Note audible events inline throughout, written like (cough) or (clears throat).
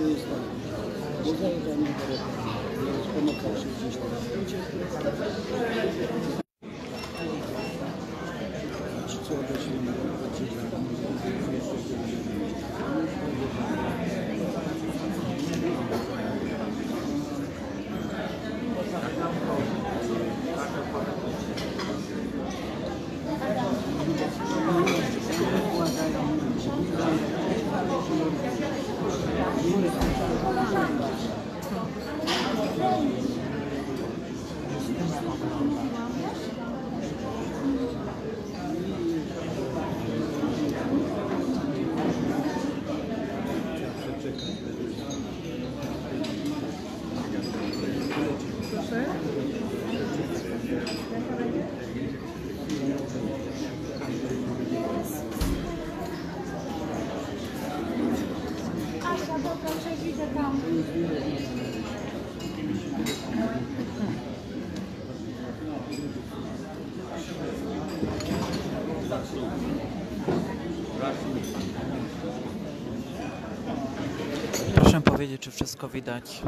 to jest tak. Do zajechania do reklamy. Jest pomagał się gdzieś tam. Ci wszystko widać.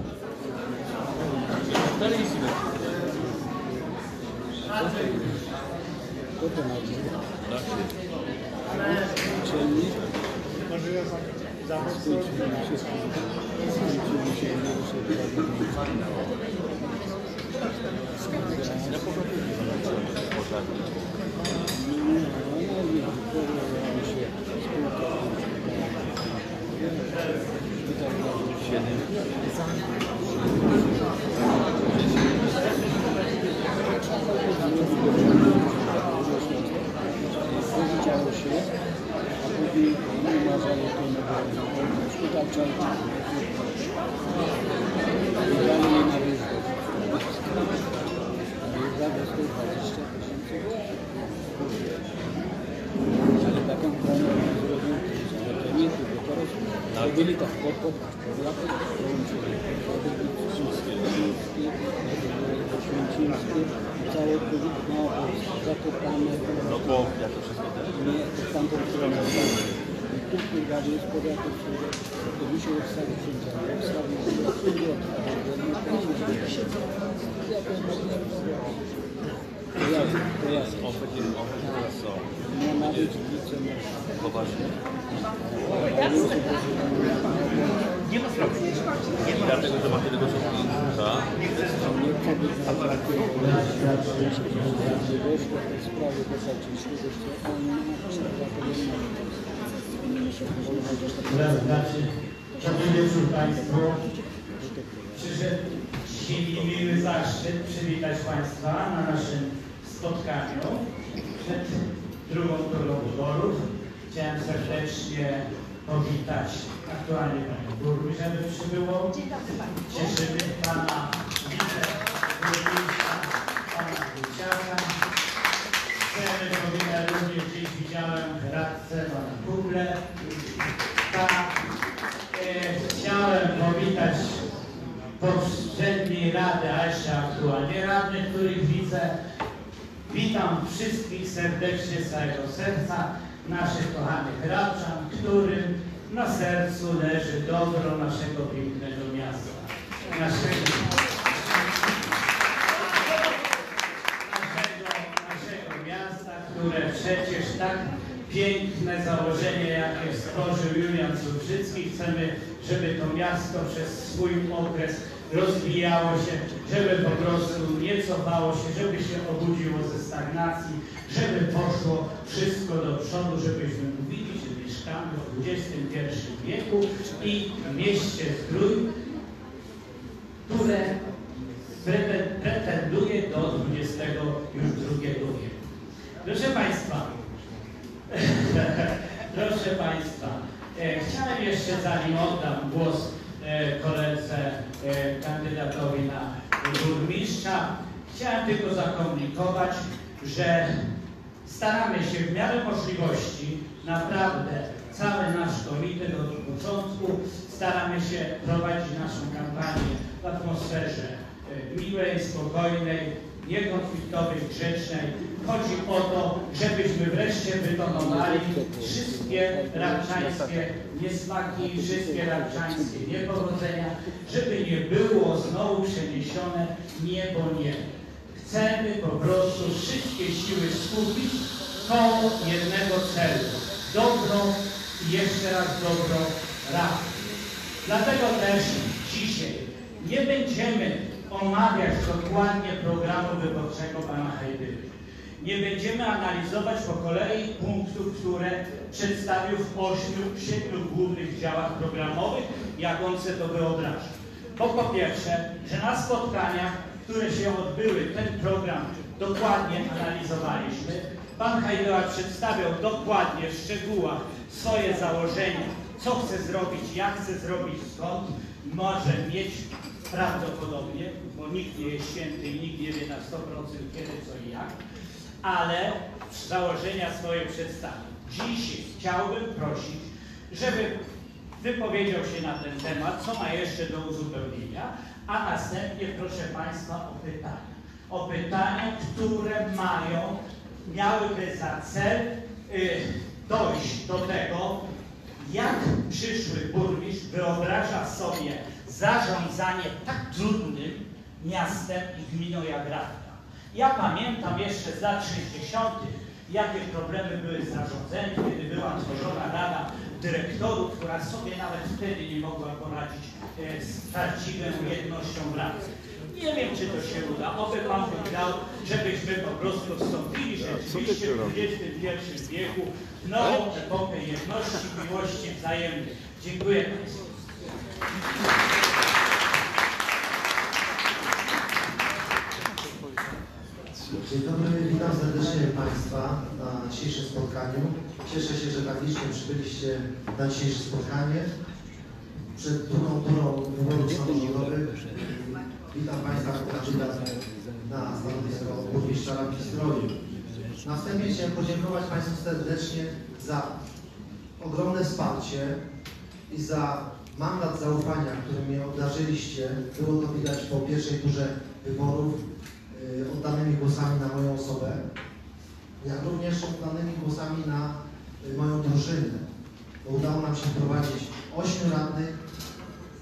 Potem Celnik. Skończymy wszystko. Skończymy się na Powiedziało się, a później nie ma zaleconego szpital czarny. Wydali je na wyżę. Wyża to 120 tysięcy złotych. Ale taką planową zrobił, ale to nie tylko teraz. Zrobili tak pod, pod, pod lapę, połączyli. Święcimskie, Święcimskie, całe no, zakopane. No bo ja to wszystko też. Nie, to tam po stronie. I tu brygady jest powiatu, który to mi się ustawił sędzia. To to ja. On będzie, on będzie co? Nie ma być. Poważnie? Nie ma sprawy. Nie ma. Dlatego, że macie tego sądnika. Nie być na takiej doszło w tej sprawie do Kaczyńskiego, że on dobry wieczór Państwu. Przyszedł mi miły zaszczyt przywitać Państwa na naszym spotkaniu przed drugą turą wyborów. Chciałem serdecznie powitać aktualnie Panią Burmistrz, żeby przybyło. Cieszymy Pana wiceburmistrza, Pana Wójciaka. Chcemy powitać również gdzieś widziałem radcę Pana Kuble. Tak, e, chciałem powitać poprzedniej Rady, a jeszcze aktualnie radnych, których widzę. Witam wszystkich serdecznie z całego serca, naszych kochanych radczan, którym na sercu leży dobro naszego pięknego miasta. Naszego, naszego, naszego miasta, które przecież tak piękne założenie, jakie stworzył Julian Cukrzycki. Chcemy, żeby to miasto przez swój okres rozwijało się, żeby po prostu nie cofało się, żeby się obudziło ze stagnacji, żeby poszło wszystko do przodu, żebyśmy mówili, że mieszkamy w XXI wieku i w mieście Zdrój, które prete- pretenduje do XXI już drugiego wieku. Proszę Państwa, (laughs) proszę Państwa, e, chciałem jeszcze zanim oddam głos e, koledze e, kandydatowi na burmistrza, chciałem tylko zakomunikować, że staramy się w miarę możliwości, naprawdę cały nasz komitet od początku staramy się prowadzić naszą kampanię w atmosferze e, miłej, spokojnej, niekonfliktowej, grzecznej. Chodzi o to, żebyśmy wreszcie wytonowali wszystkie rabczańskie niesmaki, wszystkie rabczańskie niepowodzenia, żeby nie było znowu przeniesione niebo nie. Chcemy po prostu wszystkie siły skupić koło jednego celu. Dobro i jeszcze raz dobro raz. Dlatego też dzisiaj nie będziemy omawiać dokładnie programu wyborczego pana Hejdyry. Nie będziemy analizować po kolei punktów, które przedstawił w ośmiu, siedmiu głównych działach programowych, jak on sobie to wyobraża. Bo po pierwsze, że na spotkaniach, które się odbyły, ten program dokładnie analizowaliśmy. Pan Hajdela przedstawiał dokładnie w szczegółach swoje założenia, co chce zrobić, jak chce zrobić, skąd może mieć prawdopodobnie, bo nikt nie jest święty i nikt nie wie na 100% kiedy, co i jak, ale założenia swoje przedstawił. Dziś chciałbym prosić, żeby wypowiedział się na ten temat, co ma jeszcze do uzupełnienia, a następnie proszę Państwa o pytania. O pytania, które mają, miałyby za cel y, dojść do tego, jak przyszły burmistrz wyobraża sobie zarządzanie tak trudnym miastem i gminą jak Radka. Ja pamiętam jeszcze z lat 60., jakie problemy były z zarządzeniem, kiedy była tworzona Rada Dyrektorów, która sobie nawet wtedy nie mogła poradzić e, z prawdziwą jednością pracy. Nie wiem, czy to się uda. Oby Pan Bóg dał, żebyśmy po prostu wstąpili rzeczywiście w XXI wieku w nową epokę jedności, miłości wzajemnej. Dziękuję Państwu. Dzień dobry, witam serdecznie Państwa na dzisiejszym spotkaniu. Cieszę się, że tak licznie przybyliście na dzisiejsze spotkanie. Przed drugą turą wyborów samorządowych witam Państwa jako kandydat na stanowisko burmistrza Rapistroju. Na wstępie chciałem podziękować Państwu serdecznie za ogromne wsparcie i za mandat zaufania, którym mnie obdarzyliście. Było to widać po pierwszej turze wyborów y, oddanymi głosami na moją osobę, jak również oddanymi głosami na y, moją drużynę. Bo udało nam się wprowadzić ośmiu radnych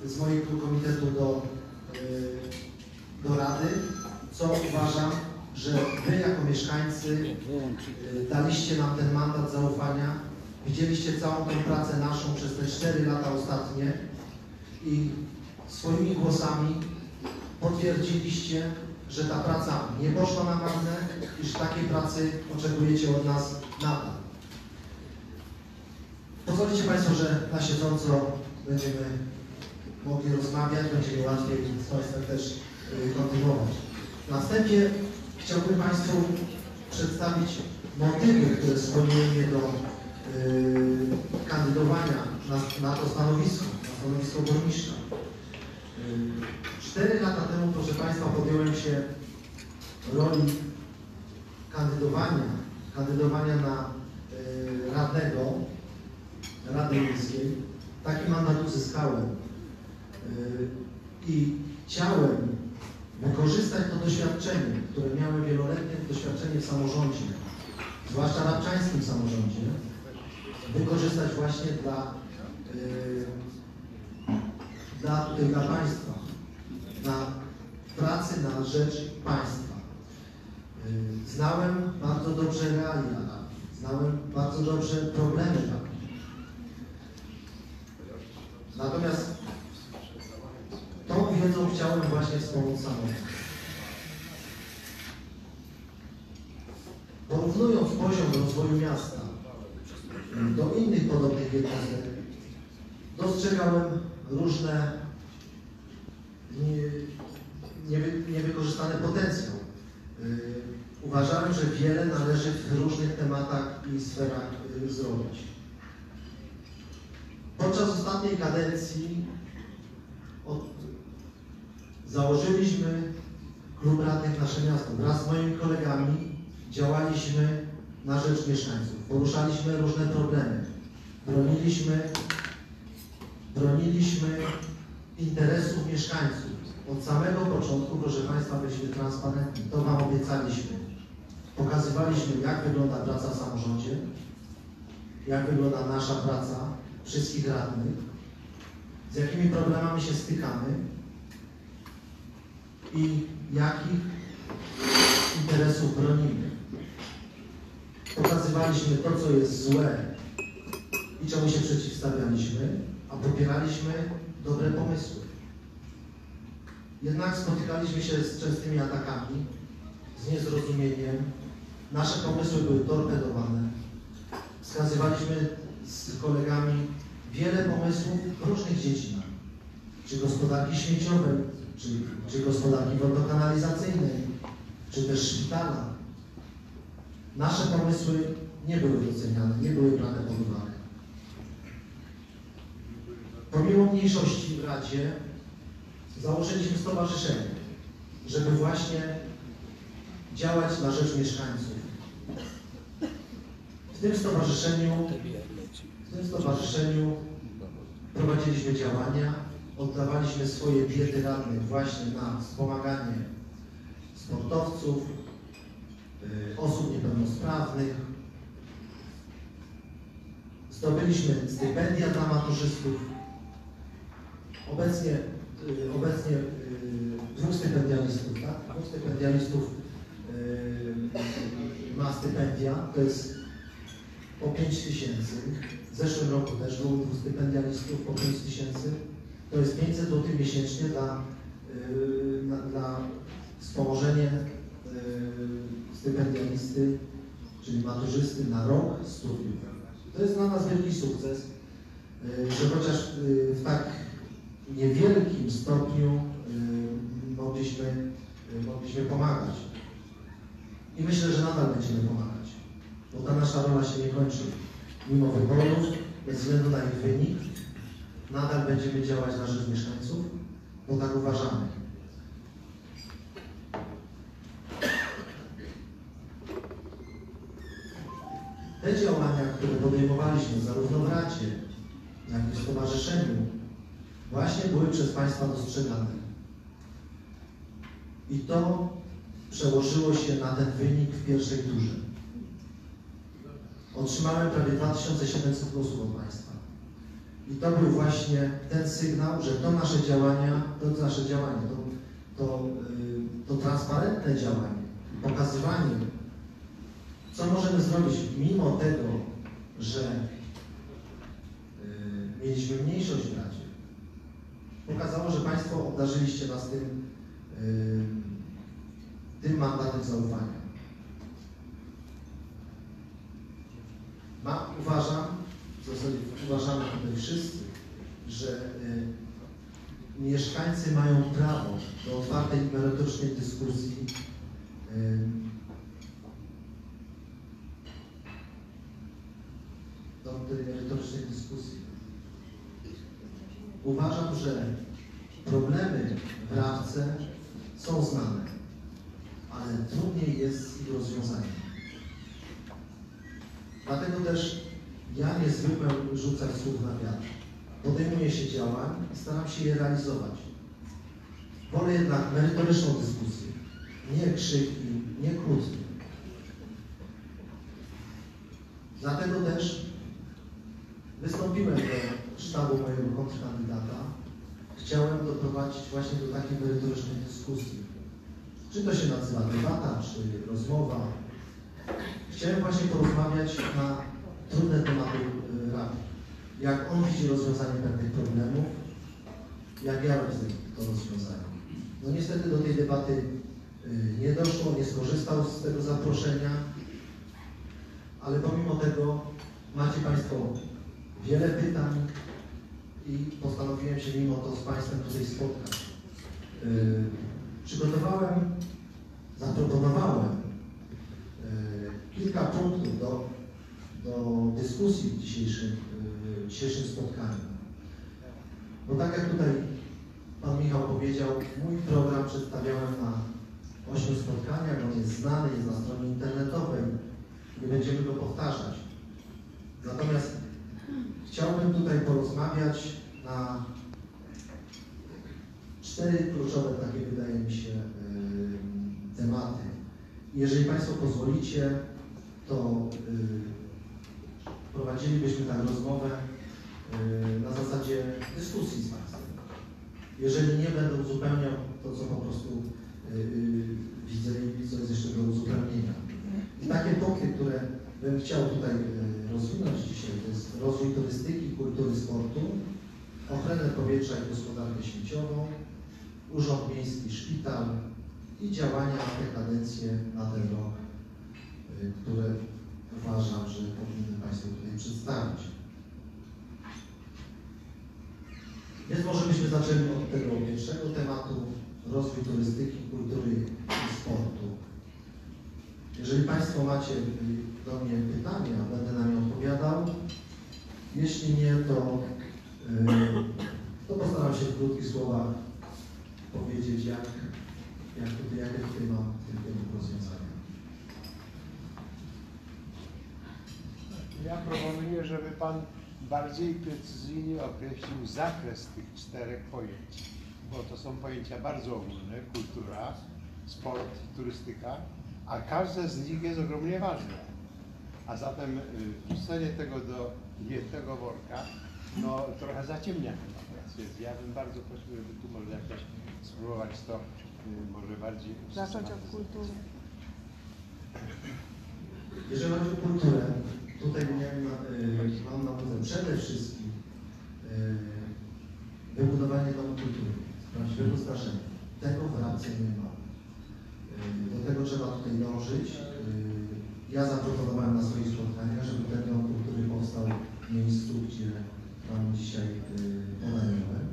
z mojego komitetu do, y, do Rady, co uważam, że Wy jako mieszkańcy daliście nam ten mandat zaufania. Widzieliście całą tą pracę naszą przez te 4 lata ostatnie i swoimi głosami potwierdziliście, że ta praca nie poszła na marne, iż takiej pracy oczekujecie od nas nadal. Pozwolicie Państwo, że na siedząco będziemy mogli rozmawiać, będzie mi łatwiej z Państwem też y, kontynuować. Na wstępie chciałbym Państwu przedstawić motywy, które skłoniły mnie do kandydowania na, na to stanowisko, na stanowisko burmistrza. Y, Cztery lata temu, proszę Państwa, podjąłem się roli kandydowania, kandydowania na y, radnego Rady Miejskiej. Taki mandat uzyskałem y, i chciałem wykorzystać to doświadczenie, które miałem wieloletnie doświadczenie w samorządzie, zwłaszcza rabczańskim samorządzie, wykorzystać właśnie dla, y, dla, tutaj dla Państwa, na pracy na rzecz Państwa. Y, Znałem bardzo dobrze realia, znałem bardzo dobrze problemy. Natomiast tą wiedzą chciałem właśnie wspomóc samorząd. Porównując poziom rozwoju miasta do innych podobnych jednostek, dostrzegałem różne nie- niewy- niewykorzystany potencjał. Yy, Uważałem, że wiele należy w różnych tematach i sferach yy, zrobić. Podczas ostatniej kadencji od, założyliśmy klub radnych Nasze Miasto. Wraz z moimi kolegami działaliśmy na rzecz mieszkańców. Poruszaliśmy różne problemy. Broniliśmy, broniliśmy interesów mieszkańców. Od samego początku, proszę Państwa, byliśmy transparentni. To Wam obiecaliśmy. Pokazywaliśmy, jak wygląda praca w samorządzie, jak wygląda nasza praca, wszystkich radnych, z jakimi problemami się stykamy i jakich interesów bronimy. Pokazywaliśmy to, co jest złe i czemu się przeciwstawialiśmy, a popieraliśmy dobre pomysły. Jednak spotykaliśmy się z częstymi atakami, z niezrozumieniem. Nasze pomysły były torpedowane. Wskazywaliśmy z kolegami wiele pomysłów w różnych dziedzinach. Czy gospodarki śmieciowej, czy, czy gospodarki wodokanalizacyjnej, czy też szpitala. Nasze pomysły nie były doceniane, nie były brane pod uwagę. Pomimo mniejszości w Radzie założyliśmy stowarzyszenie, żeby właśnie działać na rzecz mieszkańców. W tym stowarzyszeniu, w tym stowarzyszeniu prowadziliśmy działania, oddawaliśmy swoje diety radnych właśnie na wspomaganie sportowców, osób niepełnosprawnych. Zdobyliśmy stypendia dla maturzystów. Obecnie, y, obecnie y, dwóch stypendialistów, tak? Dwóch stypendialistów y, ma stypendia, to jest po 5 tysięcy. W zeszłym roku też było dwóch stypendialistów po 5 tysięcy. To jest 500 zł miesięcznie dla, y, dla wspomożenie y, stypendialisty, czyli maturzysty na rok studiów. To jest dla nas wielki sukces, y, że chociaż y, w tak niewielkim stopniu y, mogliśmy, mogliśmy pomagać. I myślę, że nadal będziemy pomagać, bo ta nasza rola się nie kończy. Mimo wyborów, bez względu na ich wynik, nadal będziemy działać na rzecz mieszkańców, bo tak uważamy. Te działania, które podejmowaliśmy zarówno w Radzie, jak i w Stowarzyszeniu, właśnie były przez Państwa dostrzegane. I to przełożyło się na ten wynik w pierwszej turze. Otrzymałem prawie 2700 głosów od Państwa. I to był właśnie ten sygnał, że to nasze działania, to nasze działanie, to, to, yy, to transparentne działanie, pokazywanie, co możemy zrobić mimo tego, że yy, mieliśmy mniejszość w Radzie, pokazało, że Państwo obdarzyliście nas tym, yy, tym mandatem zaufania. Ma, uważam, w zasadzie uważamy tutaj wszyscy, że y, mieszkańcy mają prawo do otwartej merytorycznej dyskusji y, do tej merytorycznej dyskusji. Uważam, że problemy w Rawce są znane, ale trudniej jest ich rozwiązanie. Dlatego też ja nie zwykłem rzucać słów na wiatr. Podejmuję się działań i staram się je realizować. Wolę jednak merytoryczną dyskusję, nie krzyki, nie kłótnie. Dlatego też wystąpiłem do sztabu mojego kontrkandydata. Chciałem doprowadzić właśnie do takiej merytorycznej dyskusji. Czy to się nazywa debata, czy rozmowa. Chciałem właśnie porozmawiać na trudne tematy y, rady. Jak on widzi rozwiązanie pewnych problemów, jak ja widzę to rozwiązanie. No niestety do tej debaty y, nie doszło, nie skorzystał z tego zaproszenia, ale pomimo tego macie Państwo wiele pytań i postanowiłem się mimo to z Państwem tutaj spotkać. Y, Przygotowałem, zaproponowałem y, kilka punktów do do dyskusji w dzisiejszym, w dzisiejszym spotkaniu. Bo tak jak tutaj Pan Michał powiedział, mój program przedstawiałem na ośmiu spotkaniach, on jest znany, jest na stronie internetowej, nie będziemy go powtarzać. Chciałbym tutaj porozmawiać na cztery kluczowe takie wydaje mi się tematy. Jeżeli Państwo pozwolicie, to prowadzilibyśmy tak rozmowę na zasadzie dyskusji z Państwem. Jeżeli nie będę uzupełniał to, co po prostu widzę i co jest jeszcze do uzupełnienia. I takie punkty, które bym chciał tutaj rozwinąć dzisiaj, to jest rozwój turystyki, kultury sportu, ochronę powietrza i gospodarkę śmieciową, Urząd Miejski Szpital i działania na tę kadencję, na ten rok, y, które uważam, że powinny Państwo tutaj przedstawić. Więc może byśmy zaczęli od tego pierwszego tematu, rozwój turystyki, kultury i sportu. Jeżeli Państwo macie y, do mnie pytania, będę na nie odpowiadał. Jeśli nie, to, y, to postaram się w krótkich słowach powiedzieć, jak, jak tutaj, jakie tutaj mam w rozwiązania. Ja proponuję, żeby Pan bardziej precyzyjnie określił zakres tych czterech pojęć, bo to są pojęcia bardzo ogólne, kultura, sport, turystyka, a każde z nich jest ogromnie ważne. A zatem y, wrzucenie tego do jednego worka, no trochę zaciemnia więc ja bym bardzo prosił, żeby tu może jakoś spróbować to y, może bardziej Zacząć od kultury. Jeżeli chodzi o kulturę, tutaj miałem y, mam na uwadze przede wszystkim wybudowanie domu kultury, prawdziwego zdarzenia. Tego w nie ma. Do tego trzeba tutaj dążyć. Ja zaproponowałem na swoich spotkaniach, żeby ten dom kultury powstał w miejscu, gdzie mam dzisiaj y, onaniłem.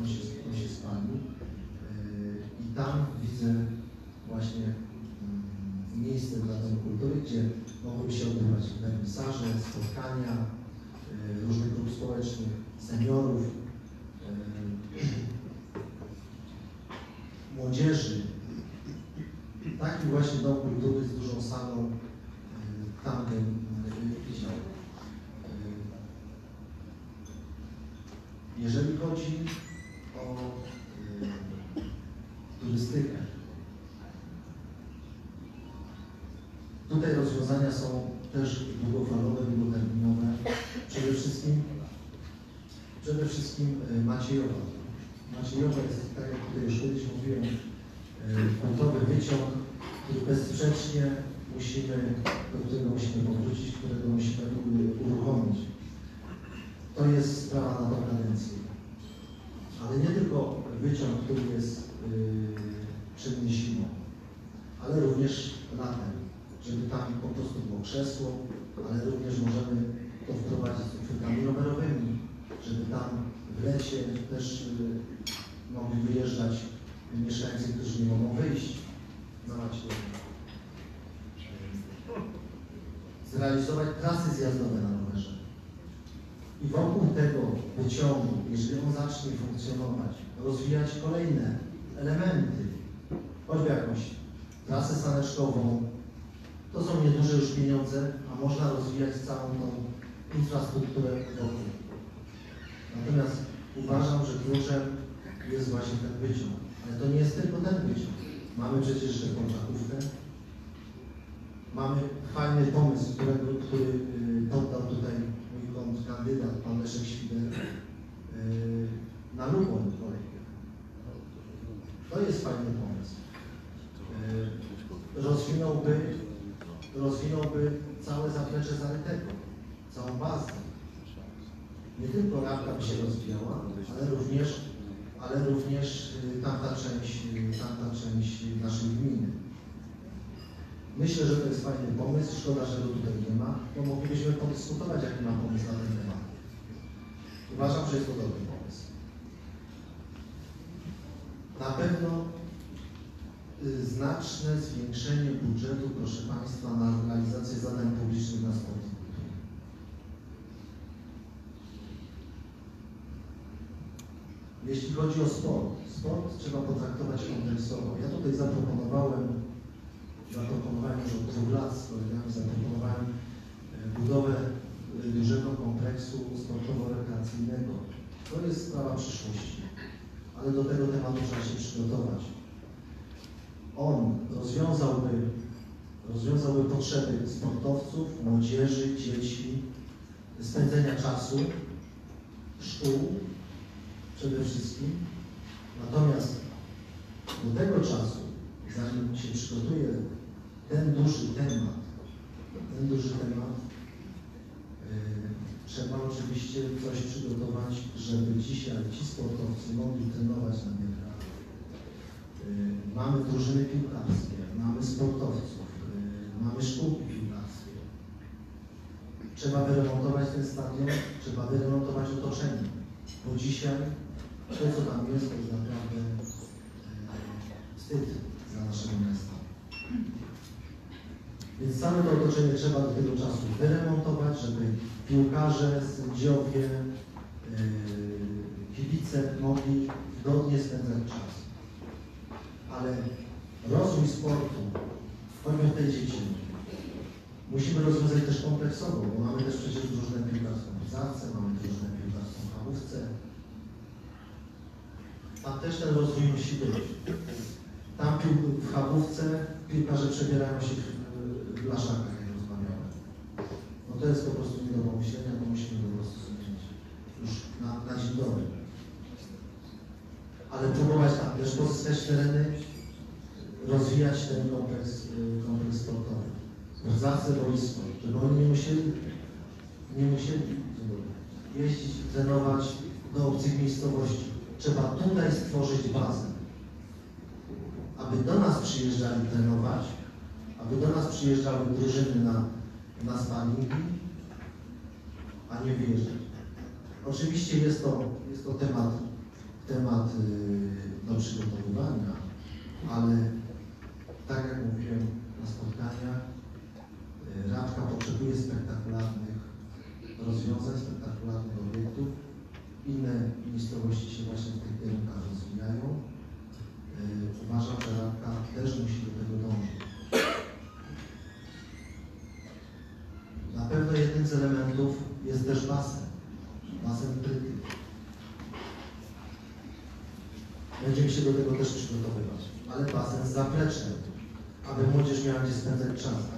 On się, on. Y, I tam widzę właśnie mm, miejsce dla Domu Kultury, gdzie mogłyby się odbywać wernisaże, spotkania y, różnych grup społecznych, seniorów, y, młodzieży. Taki właśnie Dom Kultury z dużą salą tam bym y, widział. Y, Jeżeli chodzi o y, turystykę, Tutaj rozwiązania są też długofalowe, długoterminowe. Przede wszystkim, przede wszystkim Maciejowa. Maciejowa jest, tak jak tutaj już kiedyś mówiłem, kultowy wyciąg, który bezsprzecznie musimy, do którego musimy powrócić, którego musimy uruchomić. To jest sprawa na tą kadencję. Ale nie tylko wyciąg, który jest yy, ale również latem żeby tam po prostu było krzesło, ale również możemy to wprowadzić z ukrytkami rowerowymi, żeby tam w lecie też y, mogli wyjeżdżać mieszkańcy, którzy nie mogą wyjść na Zrealizować trasy zjazdowe na rowerze. I wokół tego wyciągu, jeżeli on zacznie funkcjonować, rozwijać kolejne elementy, choćby jakąś trasę saneczkową, to są nieduże już pieniądze, a można rozwijać całą tą infrastrukturę wokół. Natomiast uważam, że kluczem jest właśnie ten wyciąg. Ale to nie jest tylko ten wyciąg. Mamy przecież jeszcze Pączakówkę. Mamy fajny pomysł, którego, który y, poddał tutaj mój kandydat, pan Leszek Świder, y, na Luboń kolejkę. To jest fajny pomysł. Y, rozwinąłby rozwinąłby całe zaplecze Zarytego, całą bazę. Nie tylko Rabka by się rozwijała, ale również, ale również tamta część, tamta część naszej gminy. Myślę, że to jest fajny pomysł, szkoda, że go tutaj nie ma, bo moglibyśmy podyskutować, jaki ma pomysł na ten temat. Uważam, że jest to dobry pomysł. Na pewno y, znaczne zwiększenie budżetu, proszę Państwa, na realizację zadań publicznych na kulturę. Jeśli chodzi o sport, sport trzeba potraktować kompleksowo. Ja tutaj zaproponowałem, zaproponowałem już od dwóch lat z kolegami, zaproponowałem budowę dużego kompleksu sportowo-rekreacyjnego. To jest sprawa przyszłości. ale do tego tematu trzeba się przygotować. On rozwiązałby, rozwiązałby potrzeby sportowców, młodzieży, dzieci, spędzenia czasu, szkół przede wszystkim. Natomiast do tego czasu, zanim się przygotuje ten duży temat, ten duży temat, yy, trzeba oczywiście coś przygotować, żeby dzisiaj ci sportowcy mogli trenować na biegach. Yy, mamy drużyny piłkarskie, mamy sportowców, yy, mamy szkółki piłkarskie. Trzeba wyremontować ten stadion, trzeba wyremontować otoczenie, bo dzisiaj to, co tam jest, to jest naprawdę wstyd dla naszego miasta. Więc całe to otoczenie trzeba do tego czasu wyremontować, żeby piłkarze, sędziowie, yy, kibice mogli godnie spędzać czas. Ale rozwój sportu, w tej dziedzinie, musimy rozwiązać też kompleksowo, bo mamy też przecież drużynę piłkarską Zarce, mamy drużynę piłkarską w Chałówce. Tam też ten rozwój musi być. Tam w Chałówce piłkarze przebierają się blaszakach, jak rozmawiałem. No to jest po prostu nie do pomyślenia, to musimy po prostu zmienić już na, na dzień dobry. Ale próbować tam też pozyskać tereny, rozwijać ten kompleks, y, kompleks sportowy. W Zawce boisko, żeby oni nie musieli, nie musieli jeździć, trenować do obcych miejscowości. Trzeba tutaj stworzyć bazę aby do nas przyjeżdżali trenować, aby do nas przyjeżdżały drużyny na, na sparingi, a nie wyjeżdżać. Oczywiście jest to, jest to temat, temat yy, do przygotowywania, ale tak jak mówiłem na spotkaniach, yy, Radka potrzebuje spektakularnych rozwiązań, spektakularnych obiektów. Inne miejscowości się właśnie w tych kierunkach rozwijają. Yy, uważam, że Radka też musi do tego dążyć. Na pewno jednym z elementów jest też basen. Basen kryty. Będziemy się do tego też przygotowywać. Ale basen z zapleczem, aby młodzież miała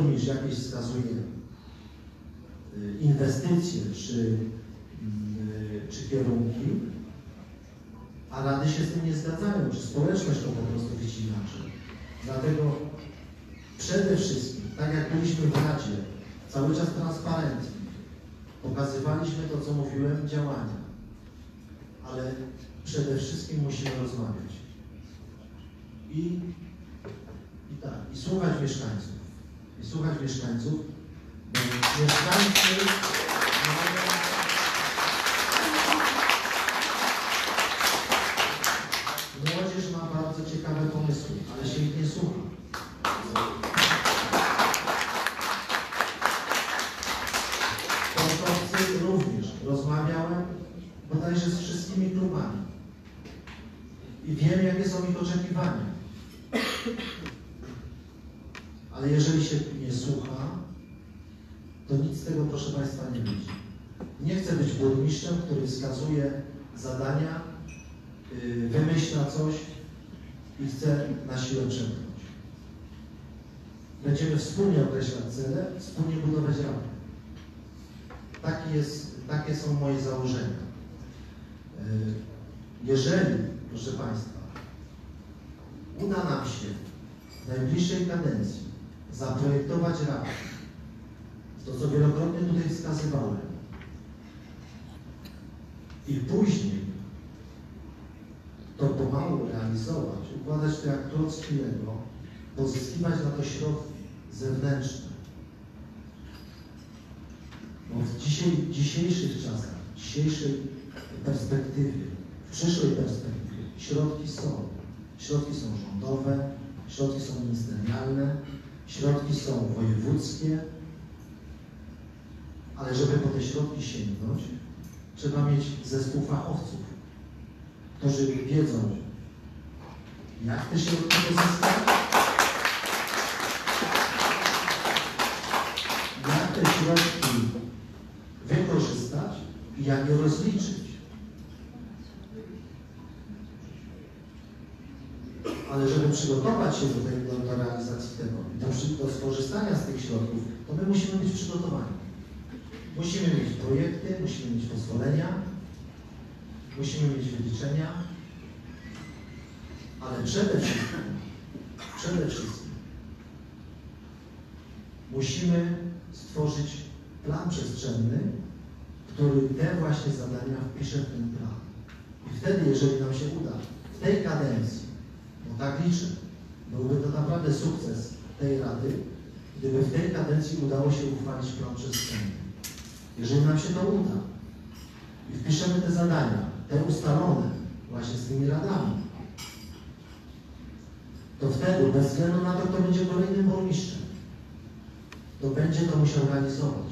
burmistrz jakieś wskazuje y, inwestycje czy, y, czy kierunki, a rady się z tym nie zgadzają, czy społeczność to po prostu widzi inaczej. Dlatego przede wszystkim, tak jak byliśmy w Radzie, cały czas transparentni, pokazywaliśmy to, co mówiłem, działania, ale przede wszystkim musimy rozmawiać. I, i tak, i słuchać mieszkańców. I słuchać mieszkańców, bo mieszkańcy mają Młodzież ma bardzo ciekawe pomysły, ale się ich nie słucha. Sportowcy również. Rozmawiałem bodajże z wszystkimi klubami. I wiem, jakie są ich oczekiwania. Ale jeżeli się nie słucha, to nic z tego, proszę Państwa, nie wyjdzie. Nie chcę być burmistrzem, który wskazuje zadania, yy, wymyśla coś i chce na siłę przepchnąć. Będziemy wspólnie określać cele, wspólnie budować ramy. Taki jest, takie są moje założenia. Yy, Jeżeli, proszę Państwa, uda nam się w najbliższej kadencji zaprojektować ramę, to co wielokrotnie tutaj wskazywałem, i później to pomału realizować, układać to jak klocki Lego, pozyskiwać na to środki zewnętrzne. Bo w dzisiaj, dzisiejszych czasach, w dzisiejszej perspektywie, w przyszłej perspektywie środki są. Środki są rządowe, środki są ministerialne, środki są wojewódzkie, ale żeby po te środki sięgnąć, trzeba mieć zespół fachowców, którzy wiedzą, jak te środki pozyskać, jak te środki wykorzystać i jak je rozliczyć. Ale żeby przygotować się do, tej, do, realizacji tego, do, do skorzystania z tych środków, to my musimy być przygotowani. Musimy mieć projekty, musimy mieć pozwolenia, musimy mieć wyliczenia, ale przede wszystkim, przede wszystkim musimy stworzyć plan przestrzenny, który te właśnie zadania wpisze w ten plan. I wtedy, jeżeli nam się uda w tej kadencji, bo tak liczę, byłby to naprawdę sukces tej Rady, gdyby w tej kadencji udało się uchwalić plan przestrzenny. Jeżeli nam się to uda i wpiszemy te zadania, te ustalone właśnie z tymi radami, to wtedy, bez względu na to, kto będzie kolejnym burmistrzem, to będzie to musiał realizować.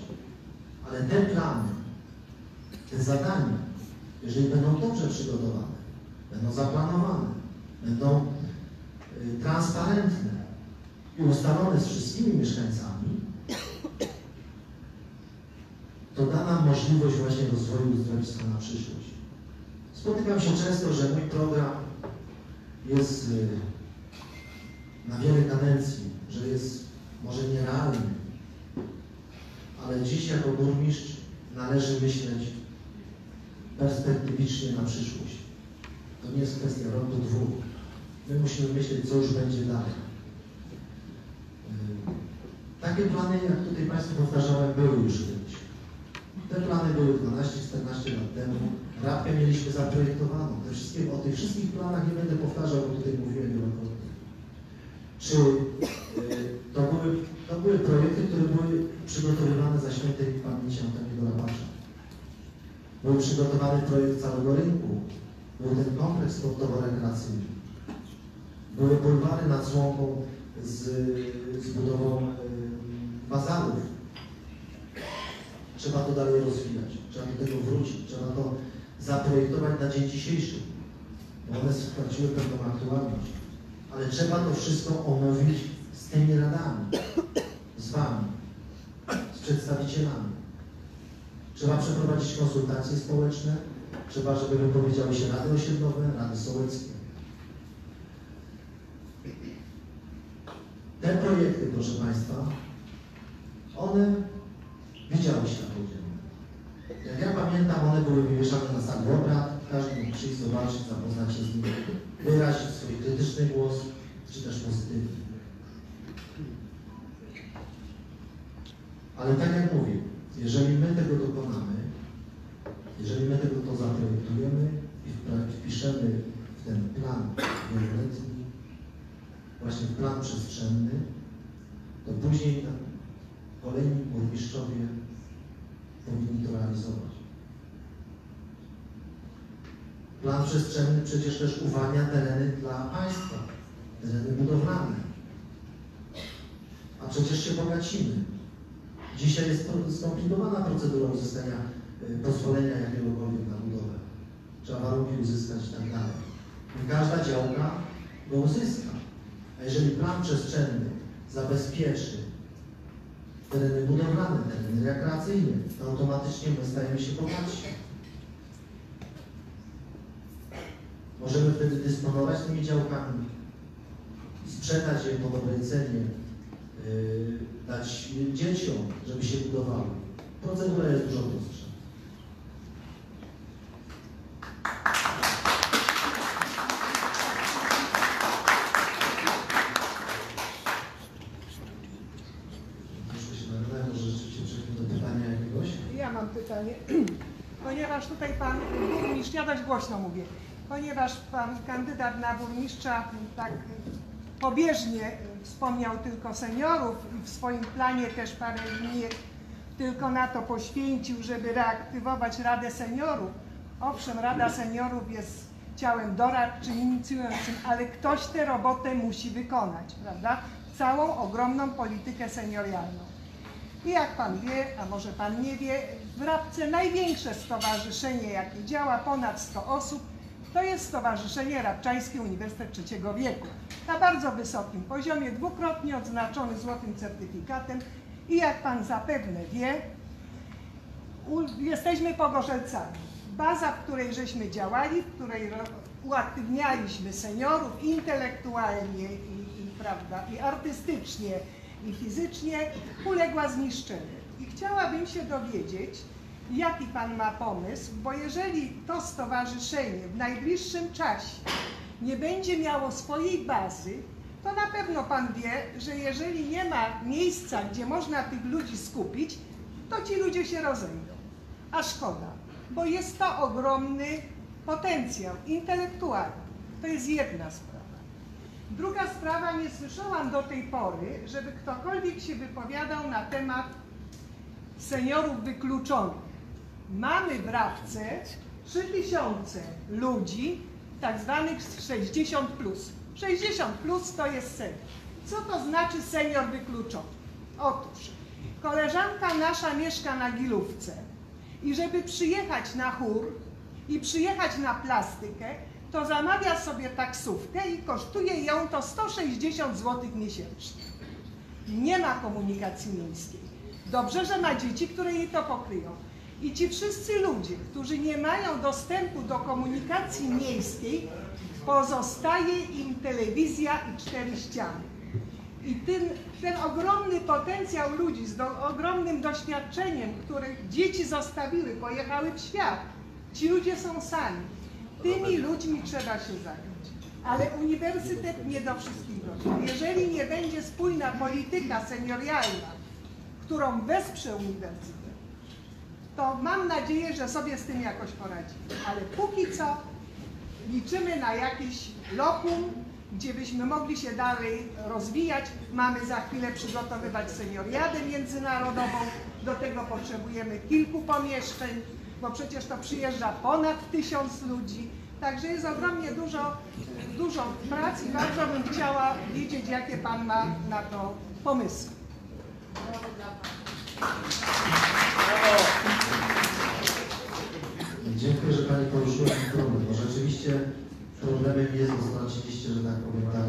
Ale te plany, te zadania, jeżeli będą dobrze przygotowane, będą zaplanowane, będą y, transparentne i ustalone z wszystkimi mieszkańcami, to da nam możliwość właśnie rozwoju uzdrowiska na przyszłość. Spotykam się często, że mój program jest y, na wiele kadencji, że jest może nierealny, ale dziś jako burmistrz należy myśleć perspektywicznie na przyszłość. To nie jest kwestia roku, dwóch. My musimy myśleć, co już będzie dalej. Y, Takie plany, jak tutaj Państwu powtarzałem, były już kiedyś. Te plany były 12-14 lat temu. Rapkę mieliśmy zaprojektowaną. Te wszystkie, o tych wszystkich planach nie będę powtarzał, bo tutaj mówiłem wielokrotnie. Czy y, to, były, to były projekty, które były przygotowywane za świętej pamięci Antoniego Rapacza. Był przygotowany projekt całego rynku. Był ten kompleks sportowo-rekreacyjny. Były bulwary nad Złąką z, z budową bazarów. Trzeba to dalej rozwijać, trzeba do tego wrócić, trzeba to zaprojektować na dzień dzisiejszy, bo one straciły pewną aktualność. ale trzeba to wszystko omówić z tymi radami, z Wami, z przedstawicielami. Trzeba przeprowadzić konsultacje społeczne, trzeba, żeby wypowiedziały się rady osiedlowe, rady sołeckie. Te projekty, proszę Państwa, one widziały światło dzienne. Jak ja pamiętam, one były wywieszane na sali obrad, każdy mógł przyjść, zobaczyć, zapoznać się z nimi, wyrazić swój krytyczny głos, czy też pozytywny. Ale tak jak mówię, jeżeli my tego dokonamy, jeżeli my tego to zaprojektujemy i wpiszemy w ten plan wieloletni, właśnie w plan przestrzenny, to później kolejni burmistrzowie powinni to realizować. Plan przestrzenny przecież też uwalnia tereny dla państwa, tereny budowlane. A przecież się bogacimy. Dzisiaj jest skomplikowana procedura uzyskania y, pozwolenia jakiegokolwiek na budowę. Trzeba warunki uzyskać i tak dalej. Nie każda działka go uzyska. A jeżeli plan przestrzenny zabezpieczy tereny budowlane, tereny rekreacyjne, to automatycznie my stajemy się bogatsi. Możemy wtedy dysponować tymi działkami, sprzedać je po dobrej cenie, dać dzieciom, żeby się budowały. Procedura jest dużo prostsza. Muszę się nagadać, może rzeczywiście przejdźmy do pytania jakiegoś. Ja mam pytanie. (clears throat) Ponieważ tutaj pan burmistrz, ja dość głośno mówię, ponieważ pan kandydat na burmistrza tak pobieżnie wspomniał tylko seniorów i w swoim planie też parę linii tylko na to poświęcił, żeby reaktywować Radę Seniorów. Owszem, Rada Seniorów jest ciałem doradczym, inicjującym, ale ktoś tę robotę musi wykonać, prawda? Całą ogromną politykę seniorialną. I jak Pan wie, a może Pan nie wie, w Rabce największe stowarzyszenie, jakie działa, ponad 100 osób, to jest Stowarzyszenie Rabczańskie Uniwersytet Trzeciego Wieku. Na bardzo wysokim poziomie, dwukrotnie odznaczony złotym certyfikatem i jak Pan zapewne wie, jesteśmy pogorzelcami. Baza, w której żeśmy działali, w której uaktywnialiśmy seniorów intelektualnie i, i, prawda, i artystycznie, i fizycznie, uległa zniszczeniu. I chciałabym się dowiedzieć, jaki Pan ma pomysł, bo jeżeli to stowarzyszenie w najbliższym czasie nie będzie miało swojej bazy, to na pewno Pan wie, że jeżeli nie ma miejsca, gdzie można tych ludzi skupić, to ci ludzie się rozejdą. A szkoda, bo jest to ogromny potencjał intelektualny. To jest jedna sprawa. Druga sprawa, nie słyszałam do tej pory, żeby ktokolwiek się wypowiadał na temat seniorów wykluczonych. Mamy w Rabce 3000 ludzi, tak zwanych 60 plus. 60 plus to jest senior. Co to znaczy senior wykluczony? Otóż koleżanka nasza mieszka na Gilówce i żeby przyjechać na chór i przyjechać na plastykę, to zamawia sobie taksówkę i kosztuje ją to 160 zł miesięcznie. Nie ma komunikacji miejskiej. Dobrze, że ma dzieci, które jej to pokryją. I ci wszyscy ludzie, którzy nie mają dostępu do komunikacji miejskiej, pozostaje im telewizja i cztery ściany. I ten, ten ogromny potencjał ludzi z do, ogromnym doświadczeniem, których dzieci zostawiły, pojechały w świat, ci ludzie są sami. Tymi ludźmi trzeba się zająć. Ale uniwersytet nie do wszystkich. Jeżeli nie będzie spójna polityka seniorialna, którą wesprze uniwersytet, to mam nadzieję, że sobie z tym jakoś poradzimy. Ale póki co liczymy na jakieś lokum, gdzie byśmy mogli się dalej rozwijać. Mamy za chwilę przygotowywać senioriadę międzynarodową. Do tego potrzebujemy kilku pomieszczeń, bo przecież to przyjeżdża ponad tysiąc ludzi. Także jest ogromnie dużo, dużo prac i bardzo bym chciała wiedzieć, jakie Pan ma na to pomysły. Dziękuję, że Pani poruszyła ten problem, bo rzeczywiście problemem jest, bo zobaczyliście, że tak powiem, tak,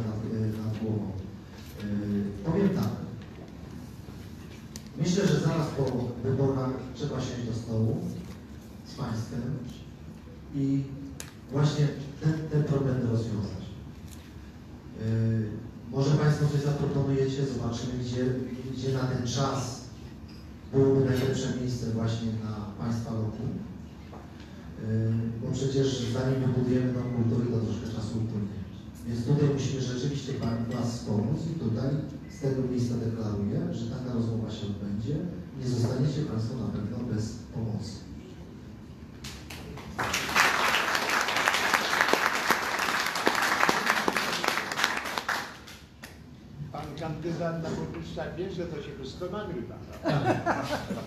głową. Yy, powiem tak. Myślę, że zaraz po wyborach trzeba siąść do stołu z Państwem i właśnie ten, ten problem rozwiązać. Yy, może Państwo coś zaproponujecie, zobaczymy, gdzie, gdzie na ten czas byłoby najlepsze miejsce właśnie na Państwa roku. Bo przecież zanim wybudujemy nową kulturę, to troszkę czasu upłynie. Więc tutaj musimy rzeczywiście pa- Was wspomóc i tutaj z tego miejsca deklaruję, że taka rozmowa się odbędzie. Nie zostaniecie Państwo na pewno bez pomocy. Pan kandydat na burmistrza to się wszystko nagrywa.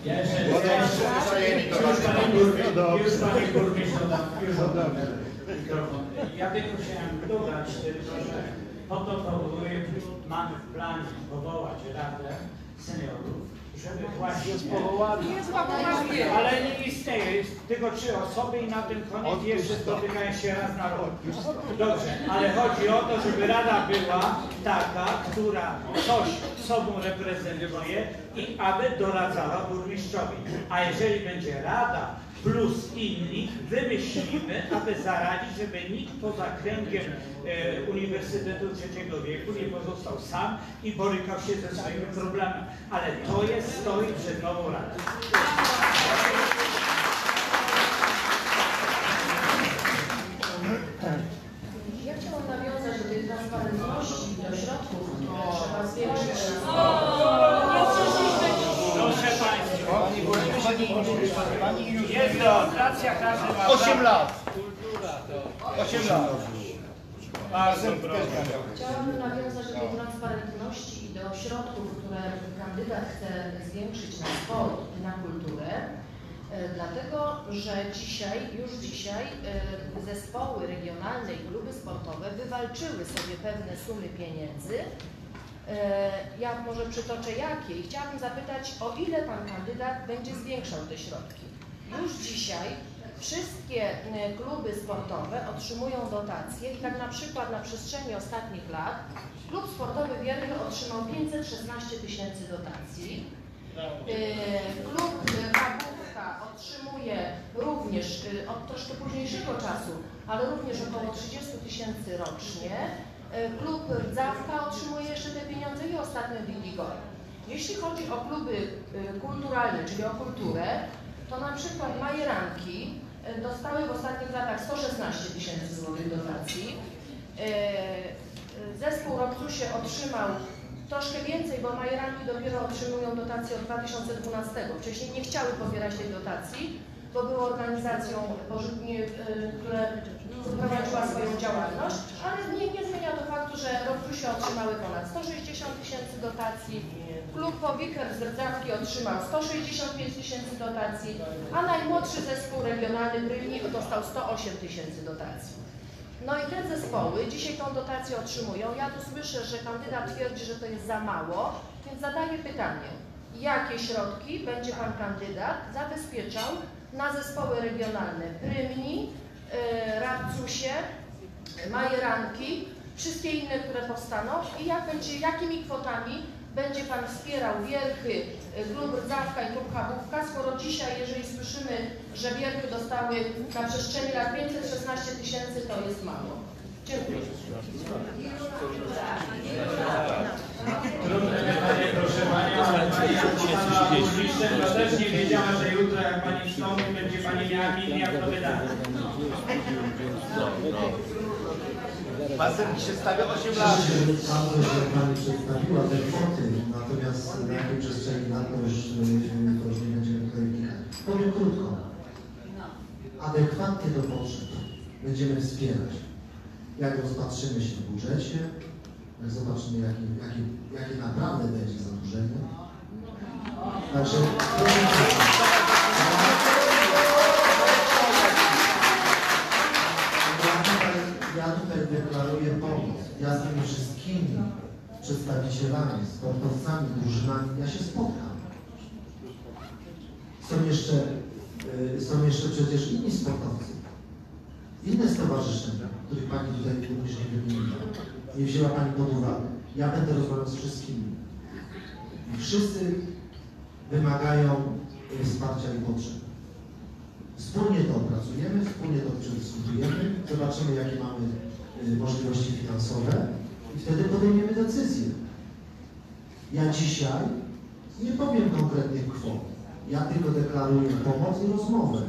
Ja jeszcze, to już właśnie. panie burmistrz, No dobrze. już panie już No oddam dobrze. mikrofon. Ja tylko chciałem dodać tylko, że po to powołuje, mamy w planie powołać Radę Seniorów, żeby właśnie... Jest powołany. Nie złapałam Ale nie istnieje, jest tylko trzy osoby i na tym koniec jeszcze spotykają się raz na rok. Dobrze, ale chodzi o to, żeby Rada była taka, która coś sobą reprezentuje i aby doradzała burmistrzowi. A jeżeli będzie Rada plus inni, wymyślimy, aby zaradzić, żeby nikt poza kręgiem e, Uniwersytetu Trzeciego Wieku nie pozostał sam i borykał się ze swoimi problemami. Ale to jest, stoi przed nową Radą. Ja chciałam nawiązać do tej transparentności, do środków, które trzeba zwiększyć. Proszę Państwa, jest demonstracja, każdy ma 8 prawo. lat. 8 lat. Proszę. Chciałabym nawiązać do transparentności i do środków, które kandydat chce zwiększyć na sport i na kulturę. E, Dlatego, że dzisiaj, już dzisiaj e, zespoły regionalne i kluby sportowe wywalczyły sobie pewne sumy pieniędzy. E, Ja może przytoczę jakie i chciałabym zapytać, o ile Pan kandydat będzie zwiększał te środki. Już dzisiaj wszystkie e, kluby sportowe otrzymują dotacje i tak na przykład na przestrzeni ostatnich lat klub sportowy Wierchy otrzymał 516 tysięcy dotacji. E, Klub Wagówka otrzymuje również od troszkę późniejszego czasu, ale również około 30 tysięcy rocznie. Klub Rdzawka otrzymuje jeszcze te pieniądze i ostatnio Digigol. Jeśli chodzi o kluby kulturalne, czyli o kulturę, to na przykład Majeranki dostały w ostatnich latach 116 tysięcy złotych dotacji. E, e, Zespół Robcusie otrzymał troszkę więcej, bo Majeranki dopiero otrzymują dotację od 2012. Wcześniej nie chciały pobierać tej dotacji, bo były organizacją, e, która prowadziła swoją działalność, ale nie, nie zmienia to faktu, że Robcusie otrzymały ponad 160 tysięcy dotacji, klub Powiker z Rdzawki otrzymał 165 tysięcy dotacji, a najmłodszy zespół regionalny Brylni dostał 108 tysięcy dotacji. No i te zespoły dzisiaj tą dotację otrzymują. Ja tu słyszę, że kandydat twierdzi, że to jest za mało, więc zadaję pytanie. Jakie środki będzie Pan kandydat zabezpieczał na zespoły regionalne Prymni, yy, Radcusie, Majeranki, wszystkie inne, które powstaną i jak będzie, jakimi kwotami będzie Pan wspierał Wierchy, klub Rdzawka i klub Chabówka, skoro dzisiaj, jeżeli słyszymy, że Wierchy dostały na przestrzeni lat 516 tysięcy, to jest mało. Dziękuję. Też nie wiedziała, że jutro jak Pani wstąpi, będzie Pani miała miliard do wydania. Basen się stawia 8 Cieszę lat. że Pani przedstawiła te kwoty, natomiast na jakiej przestrzeni lat to już, yy, to już nie będziemy tutaj. Powiem krótko. Adekwatnie do potrzeb będziemy wspierać. Jak rozpatrzymy się w budżecie, jak zobaczymy, jakie, jakie, jakie naprawdę będzie zadłużenie. Także Ja z tymi wszystkimi przedstawicielami, sportowcami, drużynami, ja się spotkam. Są jeszcze, y, są jeszcze przecież inni sportowcy, inne stowarzyszenia, których Pani tutaj również nie wymieniła, nie wzięła Pani pod uwagę. Ja będę rozmawiał z wszystkimi. I wszyscy wymagają y, wsparcia i potrzeb. Wspólnie to opracujemy, wspólnie to przedyskutujemy, zobaczymy jakie mamy możliwości finansowe i wtedy podejmiemy decyzję. Ja dzisiaj nie powiem konkretnych kwot. Ja tylko deklaruję pomoc i rozmowę.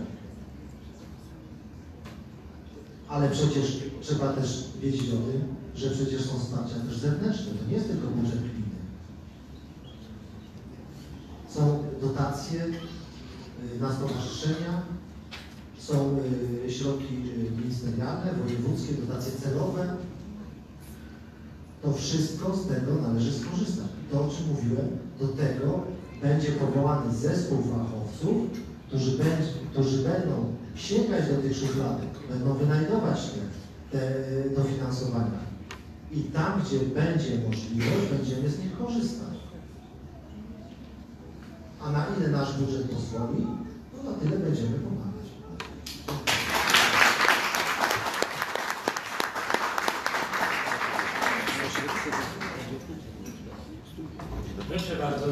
Ale przecież trzeba też wiedzieć o tym, że przecież są wsparcia też zewnętrzne. To nie jest tylko budżet gminy. Są dotacje y, na stowarzyszenia, są y, środki y, ministerialne, wojewódzkie, dotacje celowe. To wszystko z tego należy skorzystać. To, o czym mówiłem, do tego będzie powołany zespół fachowców, którzy, będzie, którzy będą sięgać do tych szufladek, będą wynajdować te, te dofinansowania. I tam, gdzie będzie możliwość, będziemy z nich korzystać. A na ile nasz budżet pozwoli, no na tyle będziemy pomagać. Proszę bardzo,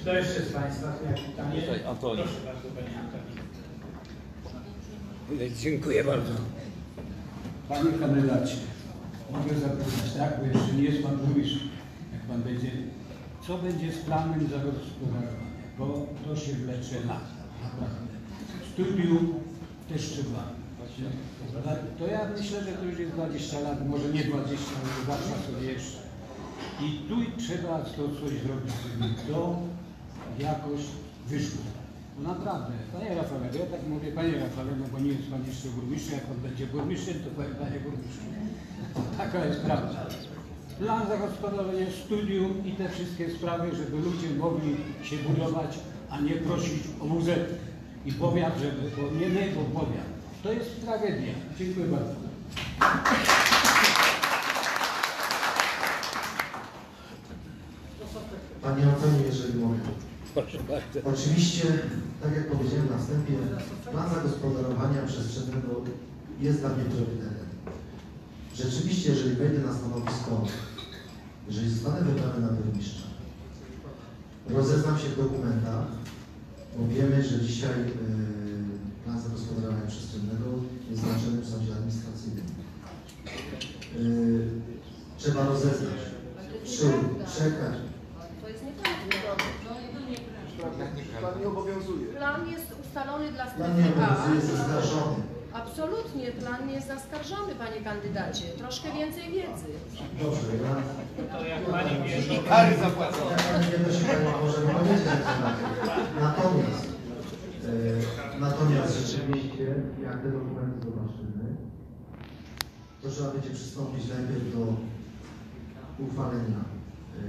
kto jeszcze z Państwa miał pytanie? Tutaj Antoni. Proszę bardzo, Panie Antoni. Dziękuję bardzo. Panie kandydacie, mogę zapytać, tak, bo jeszcze nie jest Pan burmistrz, jak Pan będzie, co będzie z planem zagospodarowania, bo to się wlecze lat, naprawdę. Studium też trzeba. To ja myślę, że to już jest 20 lat, może nie 20, ale zacznę sobie jeszcze. I tu trzeba to coś zrobić, żeby to jakoś wyszło. No naprawdę, panie Rafale, ja tak mówię, panie Rafale, no bo nie jest pan jeszcze burmistrzem, jak pan będzie burmistrzem, to powiem panie burmistrzu. Taka jest prawda. Plan zagospodarowania, studium i te wszystkie sprawy, żeby ludzie mogli się budować, a nie prosić o WZ i powiat, żeby, bo nie my, bo powiat. To jest tragedia. Dziękuję bardzo. Panie Antoni, jeżeli mogę. Oczywiście, tak jak powiedziałem na wstępie, plan zagospodarowania przestrzennego jest dla mnie priorytetem. Rzeczywiście, jeżeli wejdę na stanowisko, jeżeli zostanę wybrany na burmistrza, rozeznam się w dokumentach, bo wiemy, że dzisiaj yy, plan zagospodarowania przestrzennego jest znaczony w sądzie administracyjnym. Yy, trzeba rozeznać, czy czekać, To jest nieprawda. Plan nie obowiązuje. Plan jest ustalony dla Plan nie strefy A. obowiązuje, jest zaskarżony. Absolutnie, plan nie jest zaskarżony, panie kandydacie. Troszkę więcej wiedzy. Dobrze, ja... To jak Pani wie, I kary zapłacone. Ja pani nie dość Pani może powiedzieć na temat. Natomiast, e, natomiast rzeczywiście, jak te dokumenty zobaczymy, to trzeba będzie przystąpić najpierw do uchwalenia e,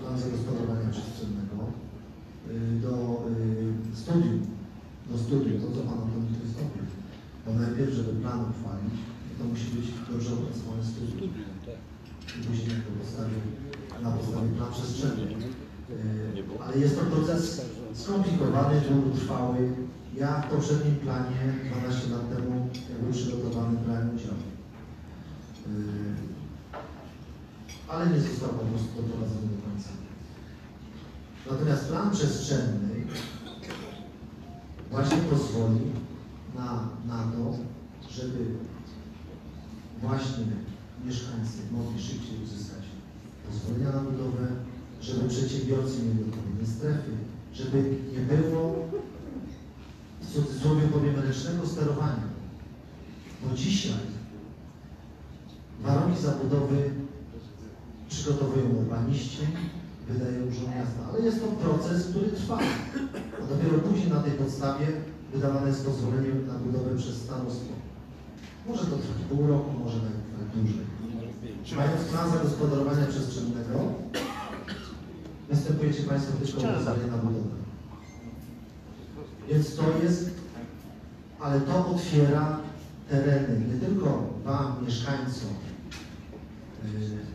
planu zagospodarowania przestrzennego, do e, studium, do studium, to co Pan Antoni wystąpił. Bo najpierw, żeby plan uchwalić, to musi być dobrze opracowane studium. I później na podstawie, na podstawie plan przestrzenny. Yy, Ale jest to proces skomplikowany, długotrwały. Ja w poprzednim planie 12 lat temu, był przygotowany, brałem udział. Ale nie został po prostu doprowadzony do końca. Natomiast plan przestrzenny właśnie pozwoli na, na to, żeby właśnie mieszkańcy mogli szybciej uzyskać pozwolenia na budowę, żeby przedsiębiorcy mieli odpowiednie strefy, żeby nie było w cudzysłowie powiem ręcznego sterowania. Bo dzisiaj warunki zabudowy przygotowują urbaniści, wydaje Urząd Miasta, ale jest to proces, który trwa. A dopiero później na tej podstawie wydawane jest pozwolenie na budowę przez starostwo. Może to trwać pół roku, może nawet dłużej. Mając plan zagospodarowania przestrzennego, występujecie Państwo tylko o pozwolenie na budowę. Więc to jest, ale to otwiera tereny nie tylko Wam, mieszkańcom,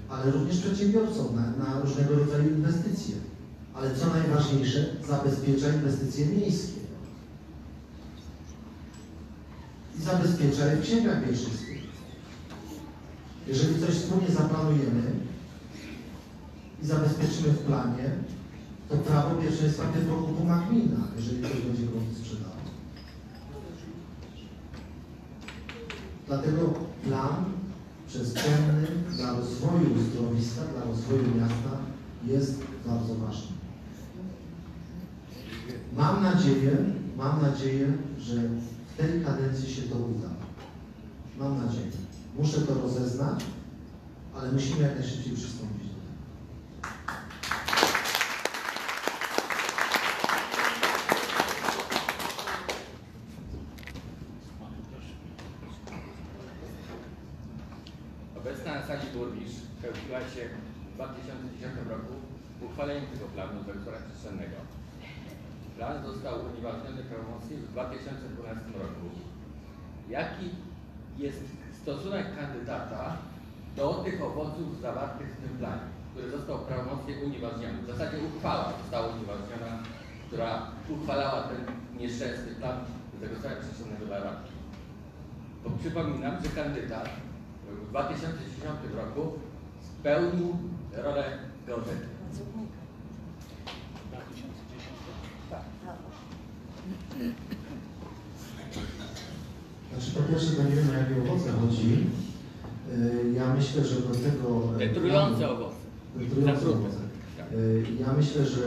ale również przedsiębiorcom na, na różnego rodzaju inwestycje. Ale co najważniejsze, zabezpiecza inwestycje miejskie. I zabezpiecza je w księgach wieczystych. Jeżeli coś wspólnie zaplanujemy, i zabezpieczymy w planie, to prawo pierwszeństwa wykupu ma gmina, jeżeli ktoś będzie grunty sprzedawał. Dlatego plan przestrzenny dla rozwoju uzdrowiska, dla rozwoju miasta jest bardzo ważny. Mam nadzieję, mam nadzieję, że w tej kadencji się to uda. Mam nadzieję. Muszę to rozeznać, ale musimy jak najszybciej przystąpić do tego. Obecna na sali burmistrz pełniła się w 2010 roku uchwaleniem tego planu zagospodarowania przestrzennego. Plan został unieważniony prawomocnie w 2012 roku. Jaki jest stosunek kandydata do tych owoców zawartych w tym planie, który został prawomocnie unieważniony? W zasadzie uchwała została unieważniona, która uchwalała ten nieszczęsny plan zagospodarowania przestrzennego dla Radki. Bo przypominam, że kandydat w 2010 roku spełnił rolę geodety. 2010. Znaczy po pierwsze to nie wiem o jakie owoce chodzi. Yy, Ja myślę, że do tego... e, Wędrujące planu- owoce. Zatruty. owoce. Tak. Yy, Ja myślę, że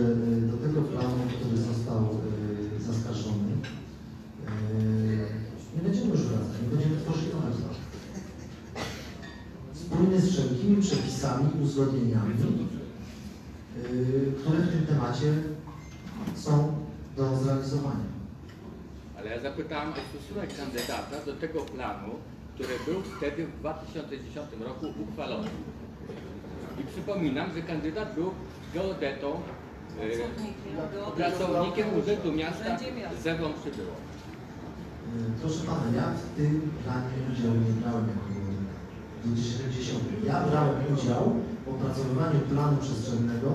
do tego planu, który został zaskarżony, nie będziemy już wracać, nie będziemy tworzyć nowych plan. Spójny z wszelkimi przepisami uzgodnieniami, które w tym temacie są do zrealizowania. Ale ja zapytałem o stosunek kandydata do tego planu, który był wtedy w 2010 roku uchwalony. I przypominam, że kandydat był geodetą, y, pracownikiem Urzędu Miasta z zewnątrz przybyło. Yy, Proszę Pana, ja w tym planie udziału nie brałem jako geodeta. w 2010. Ja brałem udział w opracowywaniu planu przestrzennego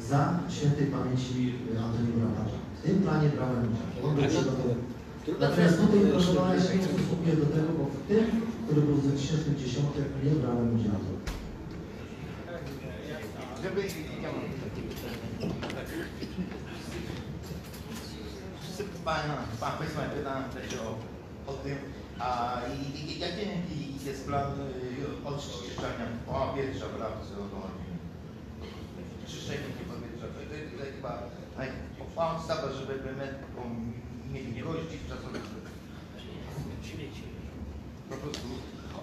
za świętej pamięci yy, Antoniego Rapacza. W tym planie brałem udział. On był Natomiast tutaj, proszę Pana, ja się nie ustosunkuję do tego, bo w tym, który był w 2010 nie brałem udziału. Żeby, ja mam Wszyscy Pana, Pan Państwa pytałem też o, o tym, a i, i, jaki jest plan y, oczyszczania powietrza w Rabce Okołowi? Czyszczenie powietrza, to to jest tutaj chyba podstawa, żeby my mieli gości w czasowych Śmieci. po prostu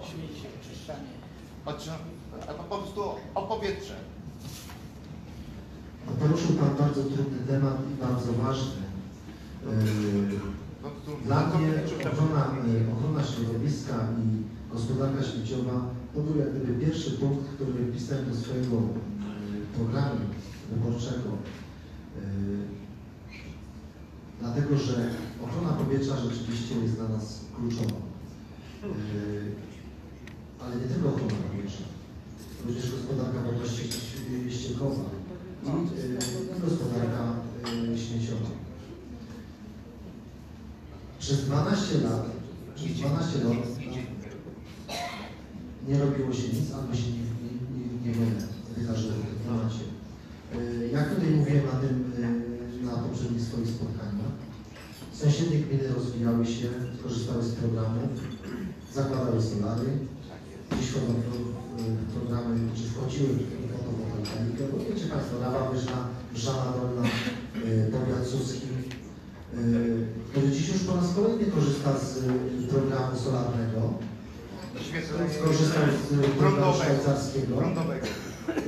Śmieci, oczyszczanie. oczy- albo po prostu o powietrze. No, Poruszył Pan bardzo trudny temat i bardzo ważny. Prostu Dla mnie ochrona, ochrona środowiska i gospodarka śmieciowa to był jak gdyby pierwszy punkt, który wpisałem do swojego programu wyborczego. Dlatego, że ochrona powietrza rzeczywiście jest dla nas kluczowa. Y, Ale nie tylko ochrona powietrza, również gospodarka wolności ści- ściekowa i y, i gospodarka y, śmieciowa. Przez 12 lat, przez 12 lat nie robiło się nic, albo się nie, nie, nie, niewiele wydarzyło w tym temacie. Jak tutaj mówiłem na tym, na poprzednich swoich spotkaniach, sąsiednie gminy rozwijały się, korzystały z programów, zakładały solary, gdzieś wchodzą programy, czy wchodziły w fotowoltaikę, bo wiecie Państwo, Rawa Wyżna, Brzana Dolna, y, powiat suski, y, który dziś już po raz kolejny korzysta z y, programu solarnego, skorzystał z programu szwajcarskiego.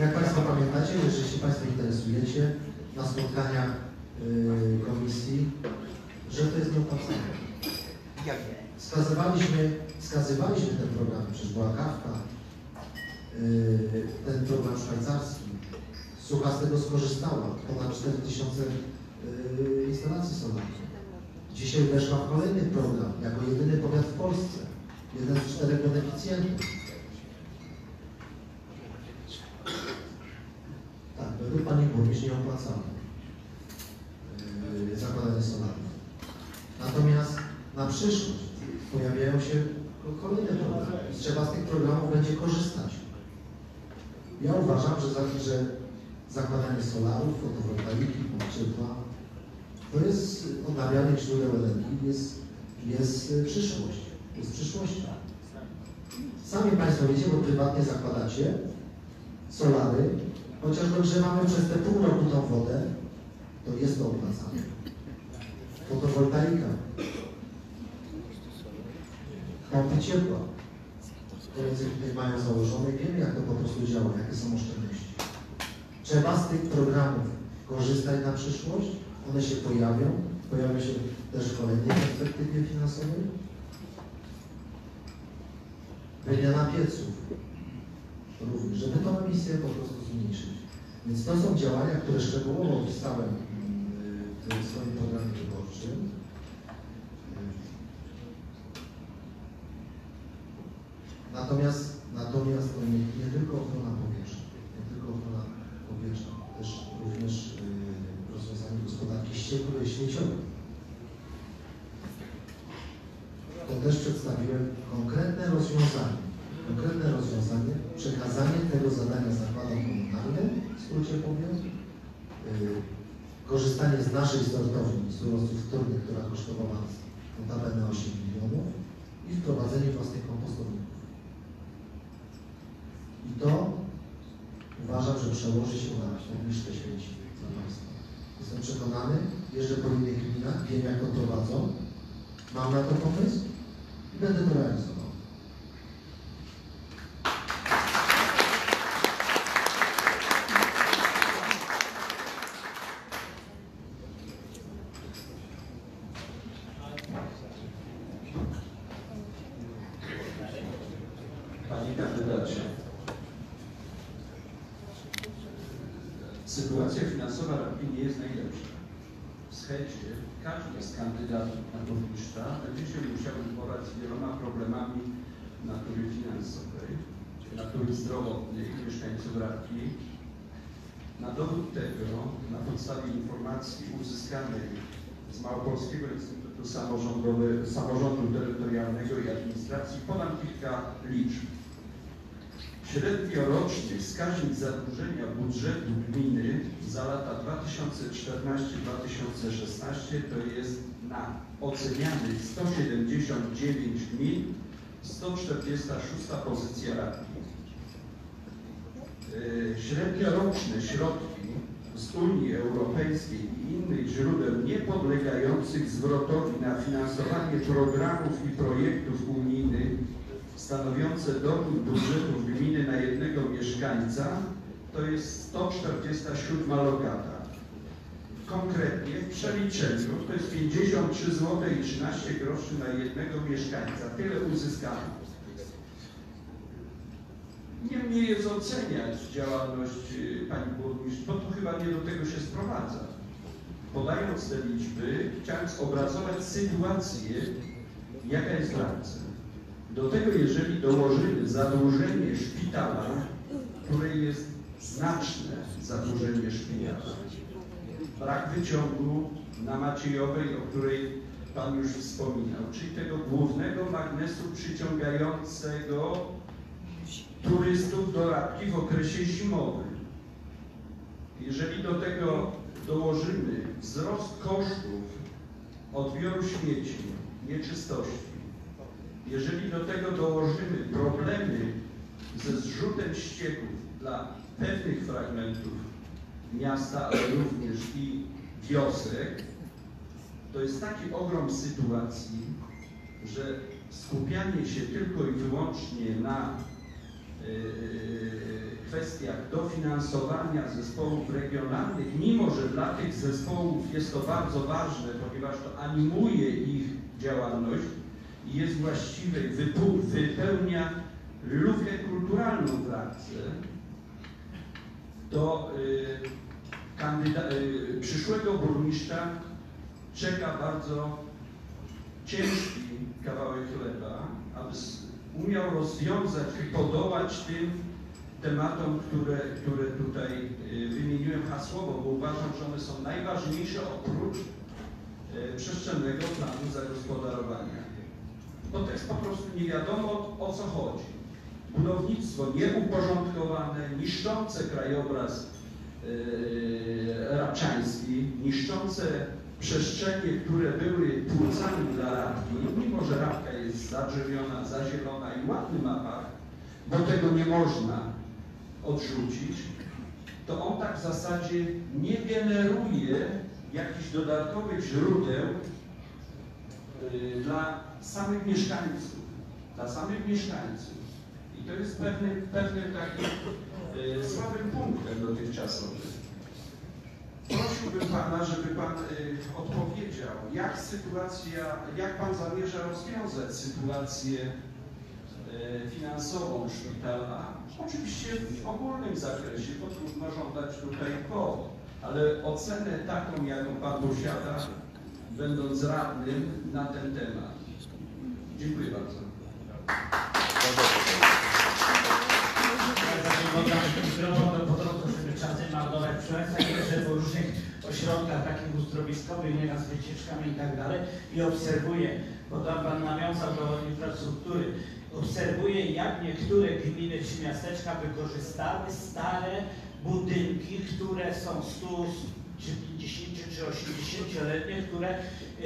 Jak Państwo pamiętacie, jeżeli się Państwo interesujecie, na spotkaniach komisji, że to jest nieopłacalne. Jak? Wskazywaliśmy, wskazywaliśmy ten program, przecież była kawka, yy, ten program szwajcarski. Sucha z tego skorzystała, ponad 4000 yy, instalacji solarnych. Dzisiaj weszła w kolejny program, jako jedyny powiat w Polsce, jeden z czterech beneficjentów. Tak, według Pani Burmistrz nieopłacalne zakładanie solarne. Natomiast na przyszłość pojawiają się kolejne programy i trzeba z tych programów będzie korzystać. Ja uważam, że, za, że zakładanie solarów, fotowoltaiki, ciepła. To jest odnawialnych źródeł energii, jest, jest przyszłość. Jest przyszłością. Sami Państwo wiecie, bo prywatnie zakładacie solary, chociaż dogrzewamy przez te pół roku tą wodę, to jest to opłacane. Fotowoltaika, pompy ciepła. Koledzy tutaj mają założone i wiemy, jak to po prostu działa, jakie są oszczędności. Trzeba z tych programów korzystać na przyszłość, one się pojawią, pojawią się też w kolejnej perspektywie finansowej. Wymiana pieców również, żeby tą emisję po prostu zmniejszyć. Więc to są działania, które szczegółowo opisałem swoim programie wyborczym. Natomiast, natomiast to nie, nie tylko ochrona powietrza, nie tylko ochrona powietrza, też również yy, rozwiązanie gospodarki ściekowej i śmieciowej. To też przedstawiłem konkretne rozwiązanie, konkretne rozwiązanie, przekazanie tego zadania zakładom komunalnym, w skrócie powiem, yy, korzystanie z naszej sortowni, z surowców wtórnych, która kosztowała notabene 8 milionów i wprowadzenie własnych kompostowników. I to uważam, że przełoży się na obniżkę śmieci dla Państwa. Jestem przekonany, jeżdżę po innych gminach, wiem jak to prowadzą, mam na to pomysł i będę to realizował. Panie kandydacie, sytuacja finansowa Rapi nie jest najlepsza. W schecie każdy z kandydatów na burmistrza będzie się musiał wyborać z wieloma problemami natury finansowej, natury zdrowotnej mieszkańców Rapi. Na dowód tego, na podstawie informacji uzyskanej z Małopolskiego Instytutu Samorządowe, Samorządu Terytorialnego i Administracji podam kilka liczb. Średnioroczny wskaźnik zadłużenia budżetu gminy za lata 2014-2016 to jest na ocenianych 179 gmin 146 pozycja radni. Yy, Średnioroczne środki z Unii Europejskiej i innych źródeł niepodlegających zwrotowi na finansowanie programów i projektów unijnych stanowiące dochód budżetu gminy na jednego mieszkańca to jest 147 lokata. Konkretnie w przeliczeniu to jest 53 zł i 13 groszy na jednego mieszkańca. Tyle uzyskano. Niemniej jest oceniać działalność y, pani burmistrz, bo to chyba nie do tego się sprowadza. Podając te liczby, chciałem zobrazować sytuację, jaka jest w Radce. Do tego, jeżeli dołożymy zadłużenie szpitala, które jest znaczne zadłużenie szpitala, brak wyciągu na Maciejowej, o której Pan już wspominał, czyli tego głównego magnesu przyciągającego turystów do Rabki w okresie zimowym. Jeżeli do tego dołożymy wzrost kosztów odbioru śmieci, nieczystości, jeżeli do tego dołożymy problemy ze zrzutem ścieków dla pewnych fragmentów miasta, ale również i wiosek, to jest taki ogrom sytuacji, że skupianie się tylko i wyłącznie na yy, kwestiach dofinansowania zespołów regionalnych, mimo że dla tych zespołów jest to bardzo ważne, ponieważ to animuje ich działalność i jest właściwe, wypu- wypełnia lukę kulturalną w Radce, to kandyda- yy, przyszłego burmistrza czeka bardzo ciężki kawałek chleba, aby umiał rozwiązać i podołać tym tematom, które, które tutaj y, wymieniłem hasłowo, bo uważam, że one są najważniejsze oprócz y, przestrzennego planu zagospodarowania. Bo to jest po prostu nie wiadomo o co chodzi. Budownictwo nieuporządkowane, niszczące krajobraz e, rabczański, niszczące przestrzenie, które były płucami dla rabki, mimo że rabka jest zadrzewiona, zazielona i ładny ma bo tego nie można odrzucić, to on tak w zasadzie nie generuje jakichś dodatkowych źródeł y, dla samych mieszkańców, dla samych mieszkańców. I to jest pewnym, pewnym takim y, słabym punktem dotychczasowym. Prosiłbym Pana, żeby Pan y, odpowiedział, jak sytuacja, jak Pan zamierza rozwiązać sytuację y, finansową szpitala, oczywiście w ogólnym zakresie, bo trudno żądać tutaj kwot, ale ocenę taką, jaką Pan posiada, będąc radnym na ten temat. Dziękuję bardzo. Ośrodkach takich uzdrowiskowych, nieraz wycieczkami i tak dalej i obserwuję, bo tam Pan nawiązał do infrastruktury, obserwuję jak niektóre gminy czy miasteczka wykorzystały stare budynki, które są 100 czy 50 czy 80-letnie, które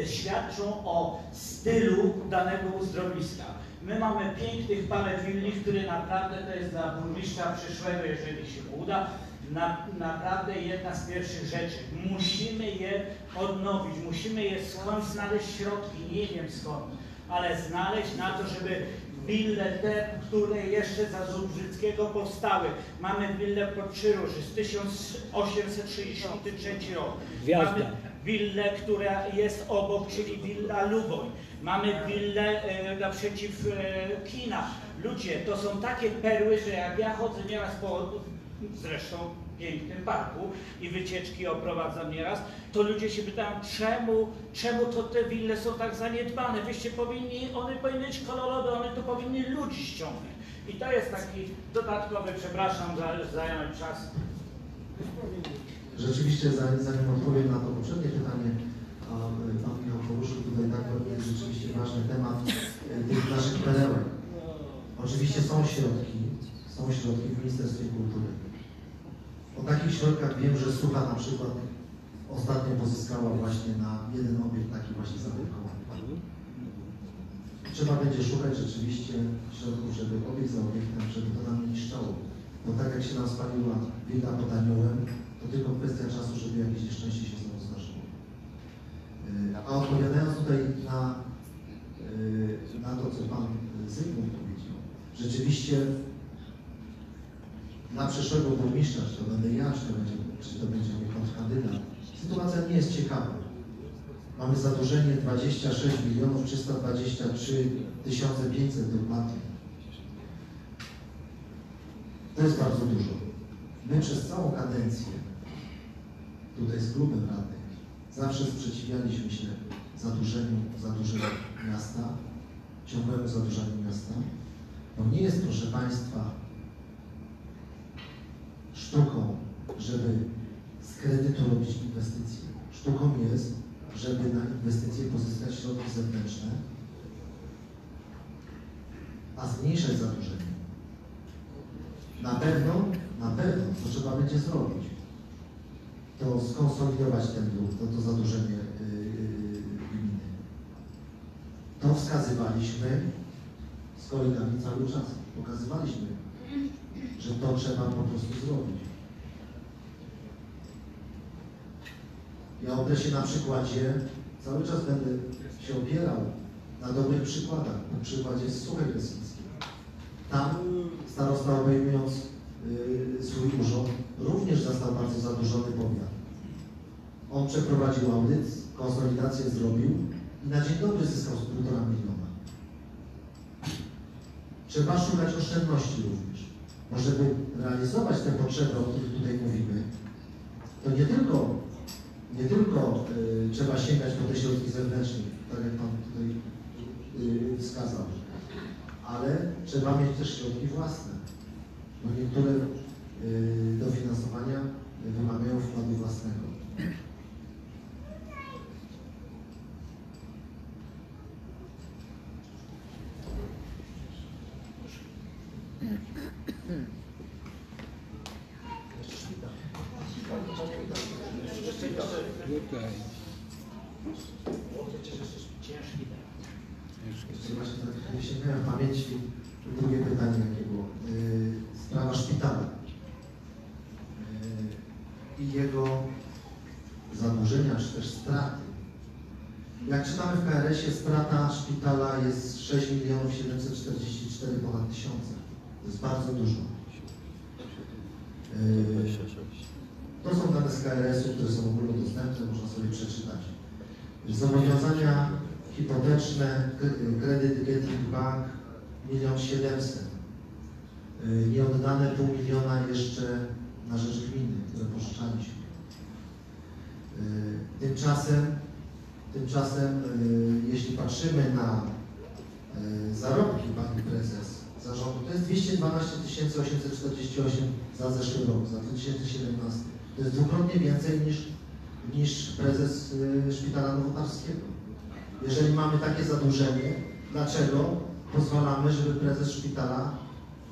świadczą o stylu danego uzdrowiska. My mamy pięknych parę willi, które naprawdę to jest dla burmistrza przyszłego, jeżeli się uda, na, naprawdę jedna z pierwszych rzeczy. Musimy je odnowić, musimy je skądś znaleźć środki, nie wiem skąd, ale znaleźć na to, żeby wille te, które jeszcze za Zubrzyckiego powstały. Mamy willę Podczyróży z 1863 rok. Gwiazda. Mamy willę, która jest obok, czyli willa Luboń. Mamy willę e, naprzeciw e, kina. Ludzie, to są takie perły, że jak ja chodzę nieraz po zresztą pięknym parku i wycieczki oprowadzam nieraz, to ludzie się pytają, czemu, czemu to te wille są tak zaniedbane? Wyście powinni, one powinny być kolorowe, one tu powinny ludzi ściągnąć. I to jest taki dodatkowy, przepraszam za zająć czas, Rzeczywiście, zanim, odpowiem na to poprzednie pytanie, e, Pan Michał poruszył tutaj tak jest rzeczywiście ważny temat e, tych naszych perełek. Oczywiście są środki, są środki w Ministerstwie Kultury. O takich środkach wiem, że Sucha na przykład ostatnio pozyskała właśnie na jeden obiekt taki właśnie zabytkowy. Trzeba będzie szukać rzeczywiście środków, żeby obiekt za obiektem, żeby to nam nie niszczało. Bo tak jak się nam spaliła willa pod Aniołem, to tylko kwestia czasu, żeby jakieś nieszczęście się znowu zdarzyło. Yy, A odpowiadając tutaj na, yy, na to, co Pan Zygmunt powiedział, rzeczywiście na przyszłego burmistrza, czy to będę ja, czy to będzie, czy to będzie mój kontrkandydat, sytuacja nie jest ciekawa. Mamy zadłużenie 26 milionów 323 tysiące 500 dokładnie. To jest bardzo dużo. My przez całą kadencję, tutaj z klubem radnych, zawsze sprzeciwialiśmy się zadłużeniu, zadłużeniu miasta, ciągłemu zadłużaniu miasta. Bo nie jest, proszę Państwa, sztuką, żeby z kredytu robić inwestycje. Sztuką jest, żeby na inwestycje pozyskać środki zewnętrzne, a zmniejszać zadłużenie. Na pewno, na pewno, co trzeba będzie zrobić, to skonsolidować ten dług, to, to zadłużenie yy, yy, gminy. To wskazywaliśmy z kolegami cały czas. Pokazywaliśmy, że to trzeba po prostu zrobić. Ja opresie na przykładzie cały czas będę się opierał na dobrych przykładach. Na przykładzie z Suchej Lesyńskiej. Tam starosta obejmując yy, swój urząd również został bardzo zadłużony powiat. On przeprowadził audyt, konsolidację zrobił i na dzień dobry zyskał z półtora miliona. Trzeba szukać oszczędności również. Bo żeby realizować te potrzeby, o których tutaj mówimy, to nie tylko, nie tylko y, trzeba sięgać po te środki zewnętrzne, tak jak Pan tutaj y, wskazał, ale trzeba mieć też środki własne. Bo niektóre y, dofinansowania wymagają wkładu własnego. Ciężki Jeszcze Właśnie tak sięgałem w pamięci drugie pytanie, jakie było. Yy, Sprawa szpitala Yy, i jego zadłużenia, czy też straty. Jak czytamy w KRS-ie, strata szpitala jest 6 milionów 744 ponad tysiące. To jest bardzo dużo. Yy, To są dane z KRS-u, które są ogólnodostępne, można sobie przeczytać. Zobowiązania hipoteczne, kredyt Getting Bank 1 700 000. Nieoddane pół miliona jeszcze na rzecz gminy, które pożyczaliśmy. Yy, Tymczasem, tymczasem yy, jeśli patrzymy na yy, zarobki Pani Prezes zarządu, to jest 212 848 za zeszły rok, za 2017. To jest dwukrotnie więcej niż, niż prezes yy, Szpitala Nowotarskiego. Jeżeli mamy takie zadłużenie, dlaczego pozwalamy, żeby prezes szpitala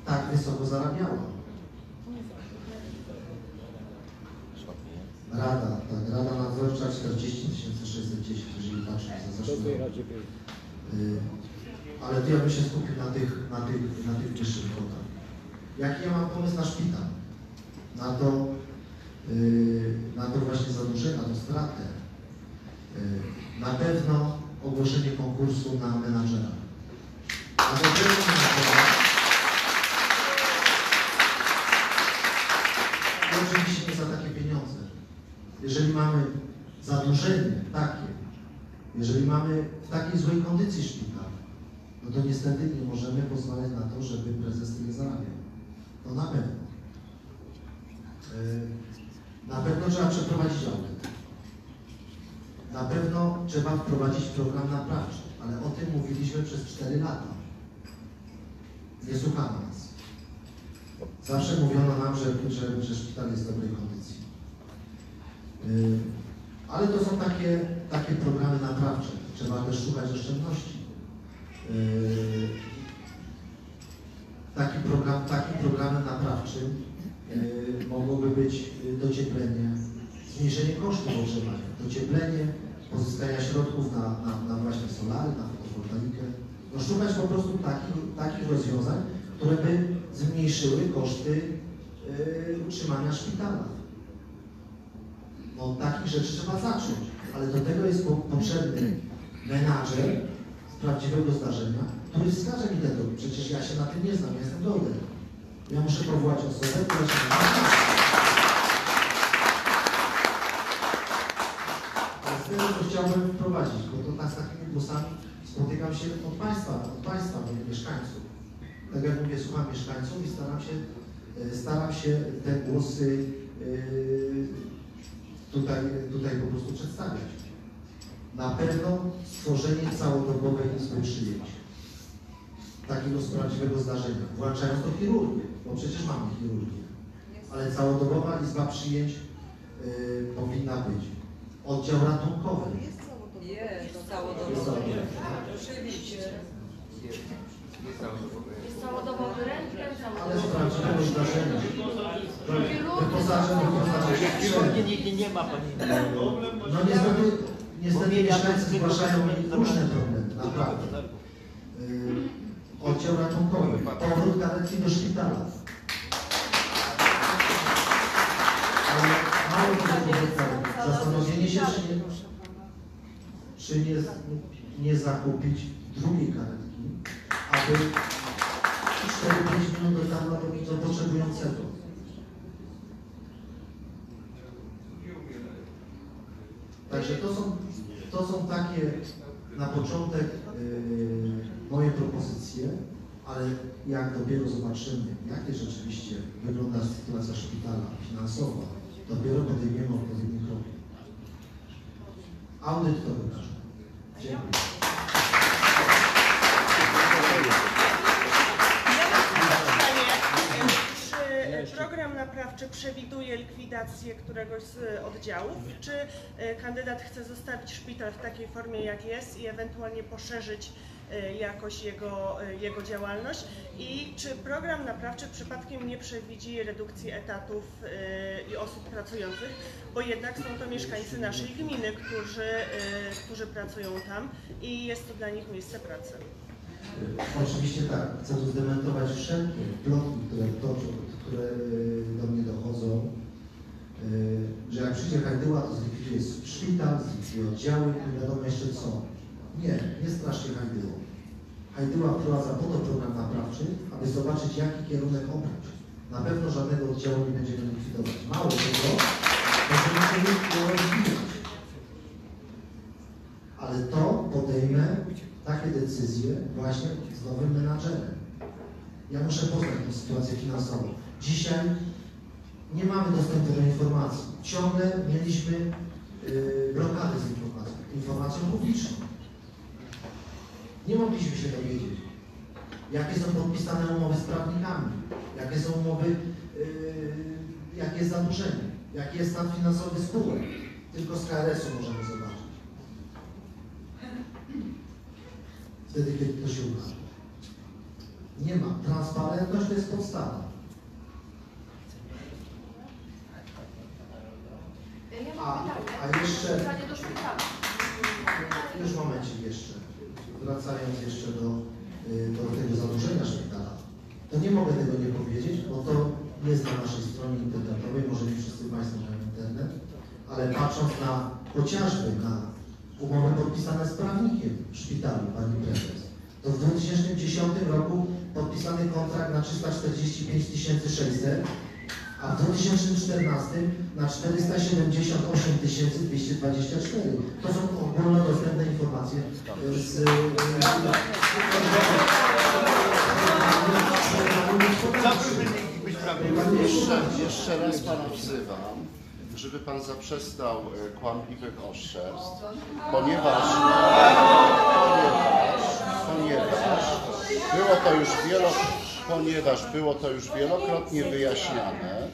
tak wysoko zarabiała? Rada, tak, Rada Nadzorcza 40 610, jeżeli patrzę za zeszły rok. Y, Ale tu ja bym się skupił na tych, na tych, na tych wyższych kwotach. Jaki ja mam pomysł na szpital? Na to, y, na to właśnie zadłużenie, na tą stratę. Y, Na pewno ogłoszenie konkursu na menadżera. A do tego menadżera oczywiście nie za takie pieniądze. Jeżeli mamy zadłużenie takie, jeżeli mamy w takiej złej kondycji szpital, no to niestety nie możemy pozwalać na to, żeby prezes tyle zarabiał. To na pewno. Yy, Na pewno trzeba przeprowadzić audyt. Na pewno trzeba wprowadzić program naprawczy, ale o tym mówiliśmy przez 4 lata. Nie słuchano nas. Zawsze mówiono nam, że, że, że szpital jest w dobrej kondycji. Yy, ale to są takie, takie programy naprawcze. Trzeba też szukać oszczędności. Yy, taki program, takim programem naprawczym yy, mogłoby być yy, docieplenie, zmniejszenie kosztów ogrzewania, docieplenie, pozyskania środków na, na, na właśnie solary, na fotowoltaikę. No szukać po prostu takich, takich rozwiązań, które by zmniejszyły koszty utrzymania szpitala. No takich rzeczy trzeba zacząć, ale do tego jest po, potrzebny menadżer prawdziwego zdarzenia, który wskaże mi ten drogę. Przecież ja się na tym nie znam, ja jestem geodem. Ja muszę powołać osobę, która się na. Ale z tego, co chciałbym wprowadzić, bo to tak z takimi głosami spotykam się od Państwa, od Państwa, mieszkańców. Tak jak mówię, słucham mieszkańców i staram się, e, staram się te głosy e, tutaj, tutaj po prostu przedstawiać. Na pewno stworzenie całodobowej izby przyjęć. Takiego z prawdziwego zdarzenia, włączając to chirurgię, bo przecież mamy chirurgię. Ale całodobowa izba przyjęć y, powinna być. Oddział ratunkowy. Jest całodobowy. Jest całodobowy. Oczywiście. Jest całodobowy. Jest całodobowy rentgen, Ale z całodobowy... prawdziwego zdarzenia. Wyposażenie, wyposażenie. Chirurgii nigdy nie ma pani. No niestety, niestety mieszkańcy zgłaszają różne problemy, naprawdę. Y, Oddział ratunkowy, powrót karetki do szpitala. Ale mało tego. Zastanowienie się, czy nie, czy nie, nie zakupić drugiej karetki, aby 4-5 minut dotarła do, do potrzebującego. Także to są, to są takie na początek yy, moje propozycje, ale jak dopiero zobaczymy, jak to rzeczywiście wygląda sytuacja szpitala finansowa, dopiero podejmiemy odpowiednie kroki. Audyt to wykaże. Dziękuję. Naprawczy przewiduje likwidację któregoś z oddziałów? Czy e, kandydat chce zostawić szpital w takiej formie, jak jest i ewentualnie poszerzyć y, jakoś jego, jego działalność i czy program naprawczy przypadkiem nie przewidzi redukcji etatów i osób pracujących, bo jednak są to mieszkańcy naszej gminy, którzy, którzy pracują tam i jest to dla nich miejsce pracy. Oczywiście tak, chcę tu zdementować wszelkie plotki, które toczą, które y, do mnie dochodzą, y, że jak przyjdzie Hajdyła, to zlikwiduje szpital, zlikwiduje oddziały i wiadomo jeszcze co. Nie, nie strasznie Hajdyło. Hajdyła wprowadza po to program naprawczy, aby zobaczyć jaki kierunek obrać. Na pewno żadnego oddziału nie będziemy likwidować. Mało tego, będziemy go rozwijać. Ale to podejmę takie decyzje właśnie z nowym menadżerem. Ja muszę poznać tę sytuację finansową. Dzisiaj nie mamy dostępu do informacji. Ciągle mieliśmy yy, blokadę z informacją, informacją publiczną. Nie mogliśmy się dowiedzieć, jakie są podpisane umowy z prawnikami, jakie są umowy, yy, jakie jest zadłużenie, jaki jest stan finansowy spółek. Tylko z KRS-u możemy zobaczyć. Wtedy, kiedy to się uda. Nie ma. Transparentność to jest podstawa. A, a jeszcze, już momencik jeszcze, wracając jeszcze do, y, do tego zadłużenia szpitala, to nie mogę tego nie powiedzieć, bo to jest na naszej stronie internetowej, może nie wszyscy Państwo mają internet, ale patrząc na chociażby na umowy podpisane z prawnikiem w szpitalu, Pani Prezes, to w 2010 roku podpisany kontrakt na 345 600, a w 2014 na 478 224. To są ogólnodostępne informacje y, z... Jeszcze, jeszcze raz Pana wzywam, żeby Pan zaprzestał e, kłamliwych oszczerstw, ponieważ, ponieważ, ponieważ było to już wielo, ponieważ było to już wielokrotnie wyjaśniane,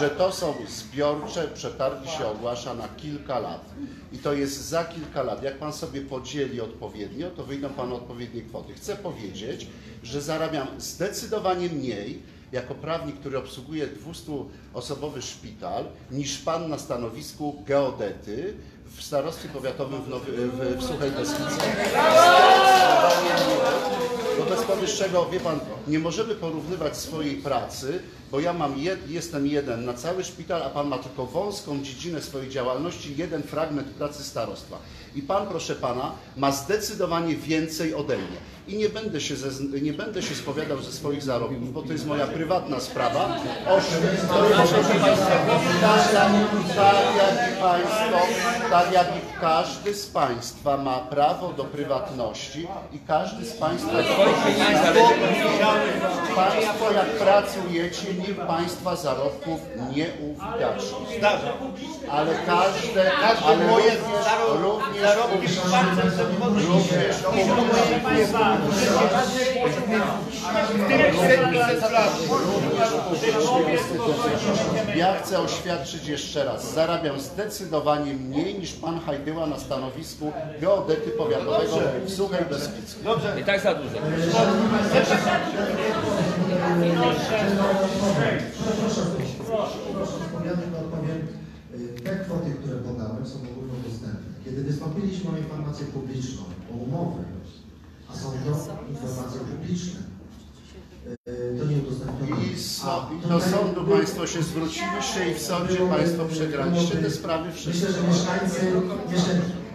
że to są zbiorcze, przetargi się ogłasza na kilka lat. I to jest za kilka lat. Jak Pan sobie podzieli odpowiednio, to wyjdą Panu odpowiednie kwoty. Chcę powiedzieć, że zarabiam zdecydowanie mniej jako prawnik, który obsługuje 200-osobowy szpital, niż Pan na stanowisku geodety w starostwie powiatowym w, Nowy, w, w Suchej Beskidzie. Wobec powyższego, wie Pan, nie możemy porównywać swojej pracy, bo ja mam jed, jestem jeden na cały szpital, a Pan ma tylko wąską dziedzinę swojej działalności, jeden fragment pracy starostwa. I Pan, proszę Pana, ma zdecydowanie więcej ode mnie. I nie będę się, ze, nie będę się spowiadał ze swoich zarobków, bo to jest moja prywatna sprawa. Oczywiście, proszę Państwa, tak jak, tak jak Państwo, tak jak i każdy z Państwa ma prawo do prywatności i każdy z Państwa... Państwo jak pracujecie, nikt Państwa zarobków nie uwidaczy. Ale każde, ale moje również, zarobki- również, zarobki również, płacę sobie również Ja chcę oświadczyć jeszcze raz, zarabiam zdecydowanie mniej niż pan Hajdyła na stanowisku geodety powiatowego w Suchej Beskidzkiej. Dobrze. I tak za dużo. Proszę, proszę to odpowiem. Te kwoty, które podałem są ogólnodostępne. Kiedy wystąpiliśmy o informację publiczną, o umowę, są to informacje publiczne, y, to nie udostępniono. I, so, do sądu Państwo się zwróciliście i w sądzie Państwo przegraliście te sprawy wszystkie. Myślę, że mieszkańcy,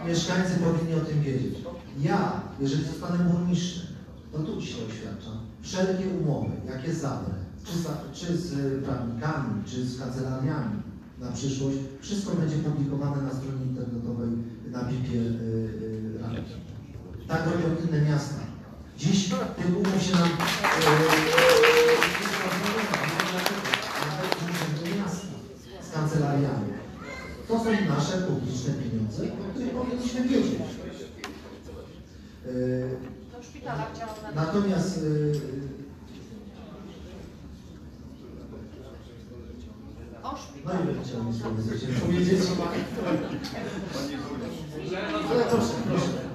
mieszkańcy, powinni o tym wiedzieć. Ja, jeżeli zostanę burmistrzem, to tu dzisiaj oświadczam, wszelkie umowy, jakie zawrę, czy, czy z prawnikami, czy z kancelariami na przyszłość, wszystko będzie publikowane na stronie internetowej na BIP-ie y, y, Rady. Tak robią inne miasta. Dziś tych umów się nam... Miasta z kancelariami. To są nasze publiczne pieniądze, o których powinniśmy wiedzieć. Na Natomiast O no i bym chciał nic powiedzieć. powiedzieć. Ale proszę, proszę.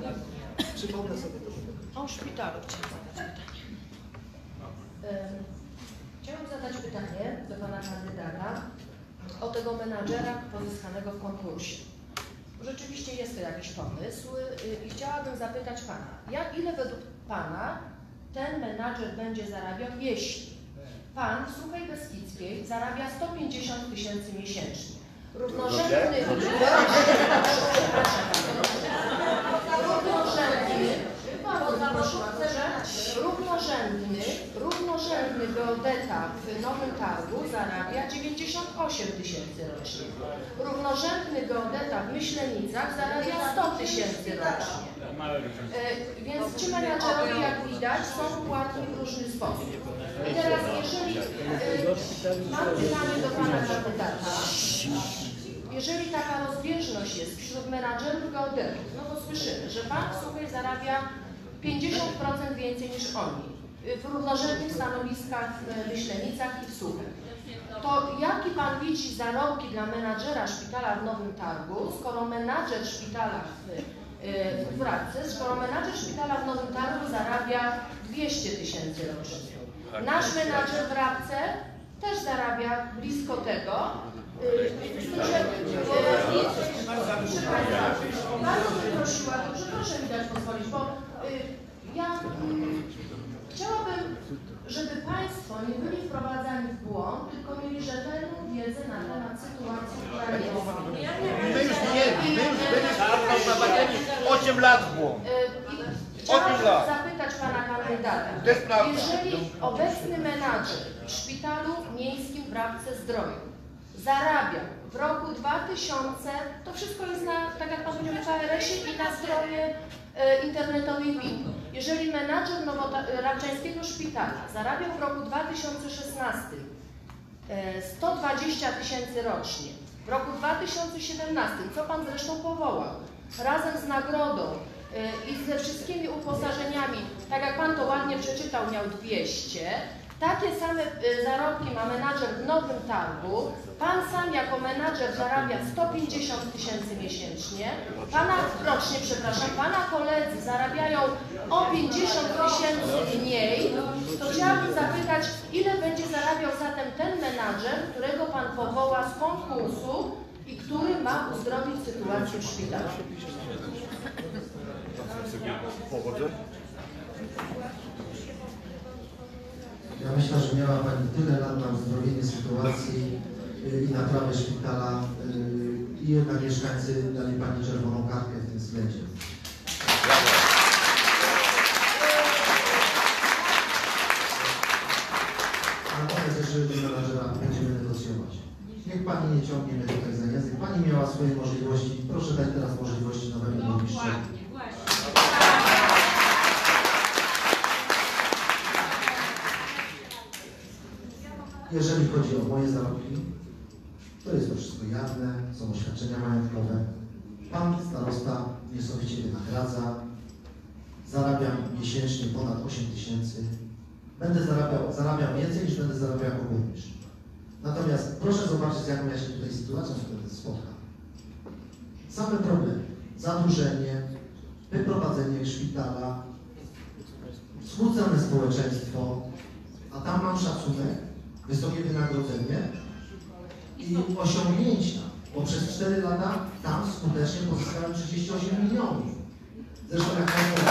Przypomnę sobie to. O o szpitalu chciałam zadać pytanie. Chciałam zadać pytanie do pana kandydata o tego menadżera pozyskanego w konkursie. Rzeczywiście jest to jakiś pomysł y, i chciałabym zapytać pana, jak, ile według pana ten menadżer będzie zarabiał, jeśli pan w Suchej Beskidzkiej zarabia 150 tysięcy miesięcznie. Równorzędny, równorzędny, równorzędny, równorzędny geodeta w Nowym Targu zarabia 98 tysięcy rocznie. Równorzędny geodeta w Myślenicach zarabia 100 tysięcy rocznie. E, Więc ci menadżerowie, jak widać, są płatni w różny sposób. I teraz, jeżeli e, mam pytanie do pana kandydata, jeżeli taka rozbieżność jest wśród menadżerów geodetów, no to słyszymy, że pan w Suchej zarabia 50% więcej niż oni y, w równorzędnych stanowiskach w Myślenicach i w Suchej. To jaki pan widzi zarobki dla menadżera szpitala w Nowym Targu, skoro menadżer szpitala w, y, w Wradce, skoro menadżer szpitala w Nowym Targu zarabia 200 tysięcy rocznie. Nasz menadżer w Radce też zarabia blisko tego. y, y, bardzo bym prosiła, to proszę mi dać pozwolić, bo y, ja mm, chciałabym, żeby Państwo nie byli wprowadzani w błąd, tylko mieli rzetelną wiedzę na temat sytuacji, wiem, My już nie, my już y, byliśmy y, wprowadzeni 8 lat w błąd. Y, Chciałabym zapytać Pana kandydata, jeżeli obecny menadżer w Szpitalu Miejskim w Rabce Zdroju zarabia w roku 2000, to wszystko jest na, tak jak Pan powiedział, w KRS-ie i na stronie e, internetowej WIN. Jeżeli menadżer Nowota- Rabczańskiego Szpitala zarabiał w roku 2016 e, 120 tysięcy rocznie, w roku 2017, co Pan zresztą powołał, razem z nagrodą e, i ze wszystkimi uposażeniami, tak jak Pan to ładnie przeczytał, miał 200, takie same e, zarobki ma menadżer w Nowym Targu, Pan sam jako menadżer zarabia 150 tysięcy miesięcznie, Pana, rocznie, przepraszam, Pana koledzy zarabiają o 50 tysięcy mniej, to chciałabym zapytać, ile będzie zarabiał zatem ten menadżer, którego Pan powoła z konkursu i który ma uzdrowić sytuację w szpitalu. Ja myślę, że miała Pani tyle lat na uzdrowienie sytuacji y, i naprawę szpitala y, i jednak mieszkańcy dali Pani czerwoną kartkę w tym względzie. Natomiast jeżeli do menadżera będziemy negocjować. Niech Pani nie ciągnie mnie tutaj za język. Pani miała swoje możliwości. Proszę dać teraz możliwości nowemu burmistrzowi. Jeżeli chodzi o moje zarobki, to jest to wszystko jawne, są oświadczenia majątkowe. Pan starosta niesamowicie wynagradza. Zarabiam miesięcznie ponad 8 tysięcy. Będę zarabiał, zarabiam więcej niż będę zarabiał jako burmistrz. Natomiast proszę zobaczyć, z jaką ja się tutaj sytuacją spotkam. Same problemy. Zadłużenie, wyprowadzenie szpitala, skłócone społeczeństwo, a tam mam szacunek, wysokie wynagrodzenie i osiągnięcia. Bo przez 4 lata tam skutecznie pozyskałem 38 milionów. Zresztą jak Państwo...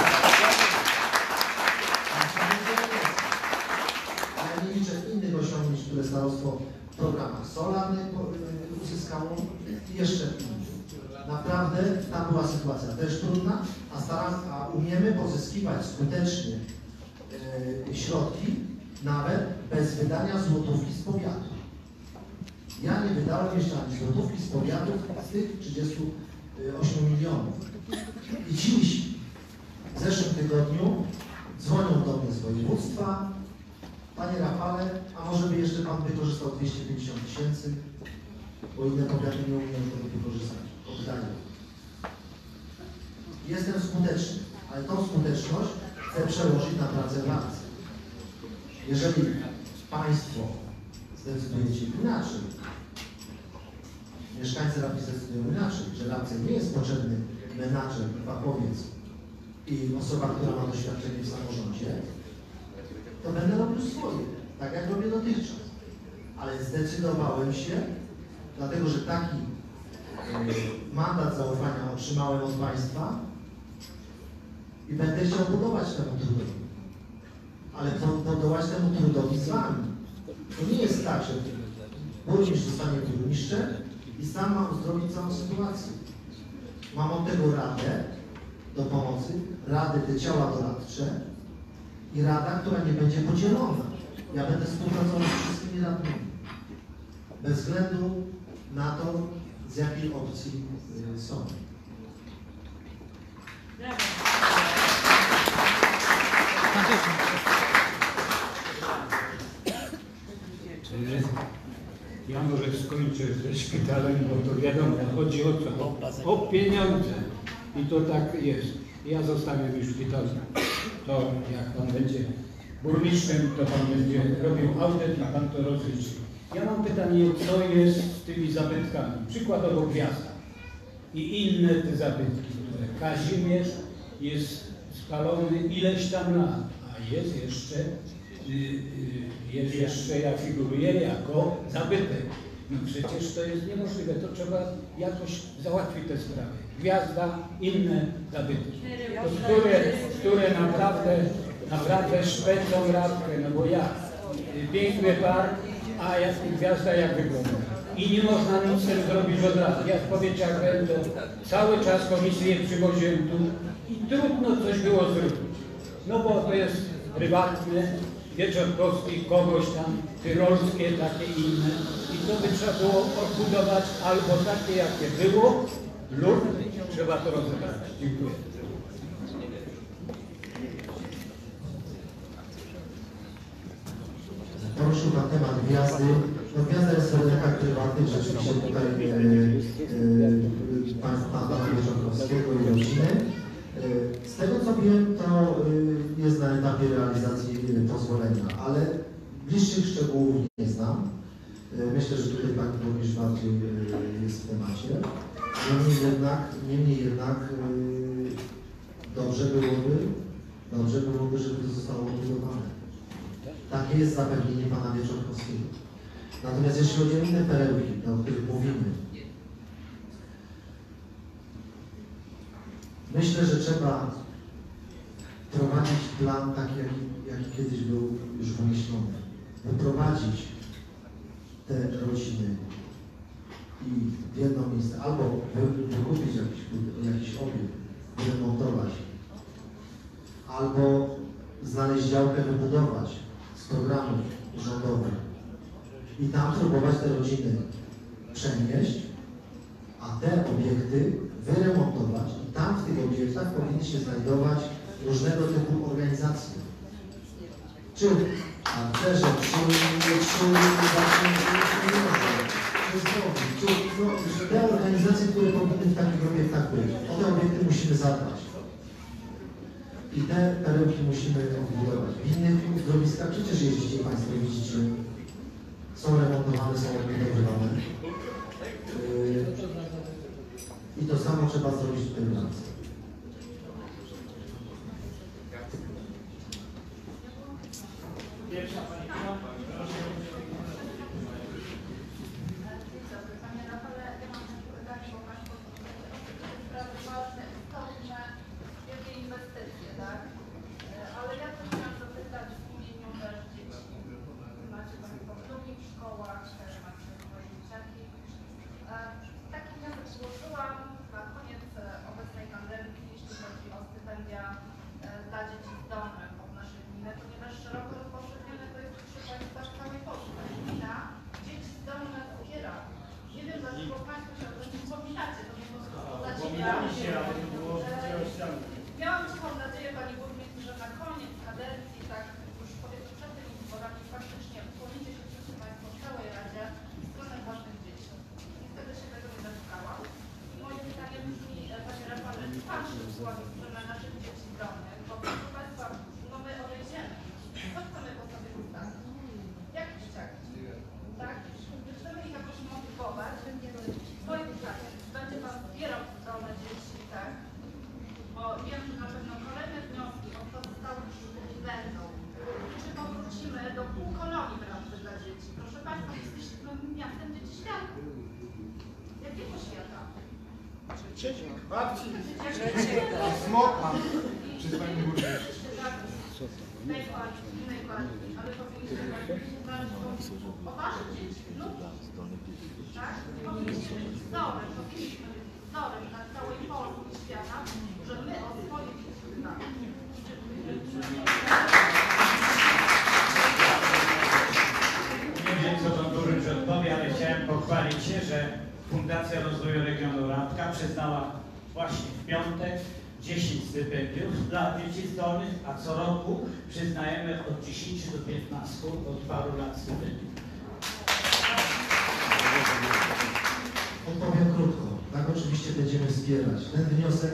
Ale nie liczę innych osiągnięć, które starostwo w programach solarnych y, uzyskało i jeszcze innych. Naprawdę tam była sytuacja też trudna, a, staram, a umiemy pozyskiwać skutecznie e, środki nawet bez wydania złotówki z powiatu. Ja nie wydałem jeszcze ani złotówki z powiatu z tych 38 milionów. I dziś, w zeszłym tygodniu, dzwonią do mnie z województwa. Panie Rafale, a może by jeszcze Pan wykorzystał 250 tysięcy, bo inne powiaty nie umieją tego wykorzystać. Oddaję. Jestem skuteczny, ale tą skuteczność chcę przełożyć na pracę w. Jeżeli Państwo zdecydujecie inaczej, mieszkańcy Radki zdecydują inaczej, że Radce nie jest potrzebny menadżer, fachowiec i osoba, która ma doświadczenie w samorządzie, to będę robił swoje, tak jak robię dotychczas. Ale zdecydowałem się, dlatego że taki y, mandat zaufania otrzymałem od Państwa i będę chciał budować temu trudowi. Ale po- podołać temu trudowi z Wami. To nie jest tak, że burmistrz zostanie burmistrzem i sam ma uzdrowić całą sytuację. Mam od tego radę do pomocy, rady te ciała doradcze i rada, która nie będzie podzielona. Ja będę współpracował z wszystkimi radnymi. Bez względu na to, z jakiej opcji y, są. Ja może skończę ze szpitalem, bo to wiadomo, chodzi o co? O pieniądze. I to tak jest. Ja zostawię już szpital. To jak pan będzie burmistrzem, to pan będzie robił audyt, a pan to rozliczy. Ja mam pytanie, co jest z tymi zabytkami? Przykładowo gwiazda i inne te zabytki, które Kazimierz jest spalony ileś tam lat, a jest jeszcze, y, y, jest jeszcze, ja figuruję jako zabytek. No przecież to jest niemożliwe, to trzeba jakoś załatwić te sprawy. Gwiazda, inne zabytki, które, które naprawdę, naprawdę szpecą radkę, no bo ja, y, piękny park, a jak gwiazda jak wygląda. I nie można nic z tym zrobić od razu. Ja w powieciach będę cały czas komisję przywoziłem tu i trudno coś było zrobić. No bo to jest prywatne, Wieczorkowski, kogoś tam, tyrolskie, takie inne. I to by trzeba było odbudować albo takie, jakie było, lub trzeba to rozebrać. Dziękuję. Poruszył Pan temat gwiazdy. No gwiazda jest rękach prywatnych, rzeczywiście tutaj e, e, pan, pana Wierzchowskiego i rodziny. E, z tego co wiem, to jest na etapie realizacji e, pozwolenia, ale bliższych szczegółów nie znam. E, myślę, że tutaj Pani Burmistrz bardziej e, jest w temacie. Niemniej jednak, niemniej jednak dobrze byłoby, dobrze byłoby, żeby to zostało odbudowane. Takie jest zapewnienie pana Wieczorkowskiego. Natomiast jeśli chodzi o inne perełki, o których mówimy, myślę, że trzeba prowadzić plan taki, jaki, jaki kiedyś był już wymyślony. Wyprowadzić te rodziny i w jedno miejsce, albo wy- wykupić jakiś, jakiś obiekt, wyremontować, albo znaleźć działkę, wybudować z programów rządowych i tam próbować te rodziny przenieść, a te obiekty wyremontować tam w tych obiektach powinny się znajdować różnego typu organizacje. Czy harcerze, czy, czy czy, no, te organizacje, które powinny w takich obiektach być. O te obiekty musimy zadbać. I te perełki musimy odbudować. W innych uzdrowiskach przecież jeździcie Państwo, widzicie, są remontowane, są odbudowywane. Yy, I to samo trzeba zrobić w tym razie. Pierwsza pani proszę. Panie Rafale, ja mam takie pytanie, bo Państwo sprawy ważne, istotne, wielkie inwestycje, tak? E, Ale ja też chciałam zapytać w imieniu też dzieci. Macie Państwo wnuki w szkołach, też macie swoje dzieciaki. E, Taki wniosek złożyłam na koniec e, obecnej kadencji, jeśli chodzi o stypendia e, dla dzieci zdolnych od naszej gminy, ponieważ szeroko rozpowszechnione to jest przy Państwa w całej Polsce. Gmina dzieci zdolne wspiera. Nie wiem dlaczego Państwo się o tym nie wspominacie, to po prostu Wspominamy się, ale to było E, życie Miałam taką nadzieję, Pani Burmistrz, że na koniec kadencji, tak już powiedzmy przed tymi wyborami, faktycznie uchwalicie się wszyscy Państwo w całej Radzie w stronę ważnych dzieci. Niestety się tego nie doczekałam. I moje pytanie brzmi, e, Panie Rafale, czy Pan się ukłoni w stronę naszych dzieci zdolnych? Bo proszę Państwa, no my odejdziemy. Co chcemy po sobie zostawić? Jak dzieciaki? Tak? Chcemy ich jakoś motywować. Moje pytanie, czy będzie Pan wspierał zdolne dzieci, tak? Bo wiem, że na pewno koledzy Jakiego świata? Trzeciego. Babci. Smoka. Przez Pani Burmistrz. Najbardziej, najbardziej. Ale powinniśmy bardzo o Wasze dzieci, wnuki. Tak? Powinniśmy być wzorem, powinniśmy być wzorem dla całej Polski i świata, że my o swoje dzieci dbamy. Nie wiem, co pan burmistrz odpowie, ale chciałem pochwalić się, że Fundacja Rozwoju Regionu Radka przyznała właśnie w piątek 10 stypendiów dla dzieci zdolnych, a co roku przyznajemy od 10 do 15 od paru lat stypendiów. Odpowiem krótko. Tak, oczywiście będziemy wspierać. Ten wniosek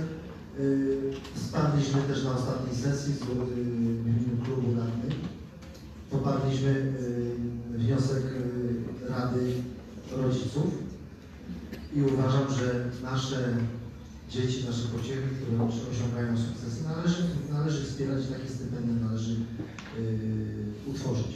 y, spadliśmy też na ostatniej sesji z y, imieniu klubu radnych. Poparliśmy y, wniosek Rady Rodziców i uważam, że nasze dzieci, nasze pociechy, które osiągają sukcesy, należy, należy wspierać takie stypendia należy y, utworzyć.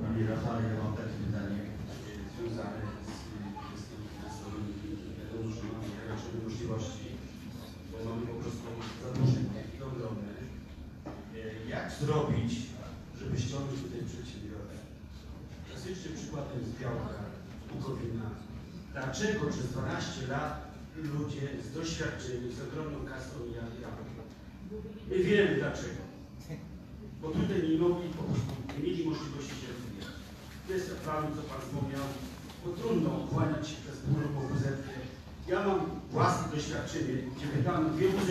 Panie Rafale, ja mam takie pytanie e, związane z, z tym inwestorem Tadeuszu. Mamy raczej możliwości, bo mamy po prostu zadłużenie ogromne. E, Jak zrobić, żeby ściągnąć tutaj przedsiębiorców? Klasycznym przykładem jest Białka, Bukowina. Dlaczego przez 12 lat ludzie z doświadczeniem, z ogromną kasą mijali ramy? My wiemy dlaczego. Bo tutaj nie mogli po prostu, nie mieli możliwości się rozwijać. To jest problem, co Pan wspomniał, bo trudno kłaniać się przez pół roku w WZ. Ja mam własne doświadczenie, gdzie wydałem dwie WZ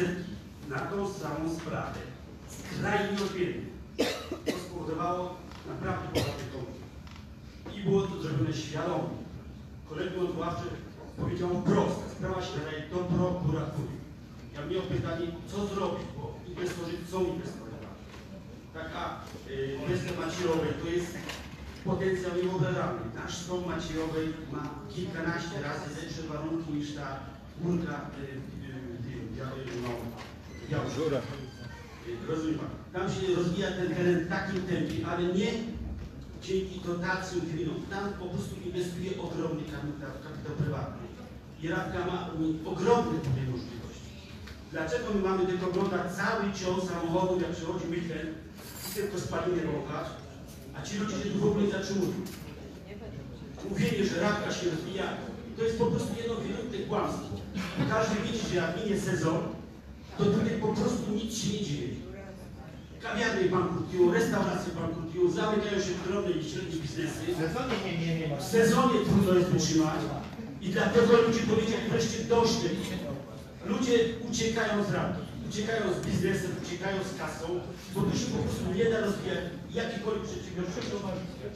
na tą samą sprawę. Skrajnie odmiennie. To spowodowało naprawdę poważny konflikt. I było to zrobione świadomie. Kolegium odwoławcze powiedziało prosto, sprawa się nadaje do prokuratury. Ja miał pytanie, co zrobić, bo inwestorzy chcą inwestować. Taka y, kwestia Maciejowej to jest potencjał niewyobrażalny. Nasz stron Maciejowej ma kilkanaście razy lepsze warunki niż ta górka y, y, y, y, no, Białżura. Y, Rozumie pan. Tam się rozwija ten teren w takim tempie, ale nie dzięki dotacjom gminom. Tam po prostu inwestuje ogromny kapitał, kapitał prywatny. I Radka ma ogromne tutaj możliwości. Dlaczego my mamy tylko oglądać cały ciąg samochodów, jak przychodzi weekend i tylko spaliny rokować, a ci ludzie się tu w ogóle nie zatrzymują. Mówienie, że Radka się rozwija, to jest po prostu jedno wielkie kłamstwo. Każdy widzi, że jak minie sezon, to tutaj po prostu nic się nie dzieje. Kawiarnie bankrutują, restauracje bankrutują, zamykają się drobne i średnie biznesy. W sezonie nie, nie, nie ma. W sezonie trudno jest wytrzymać i dlatego ludzie powiedzieli wreszcie dość. Ludzie uciekają z rady, uciekają z biznesem, uciekają z kasą, bo tu się po prostu nie da rozwijać jakiejkolwiek przedsiębiorczości.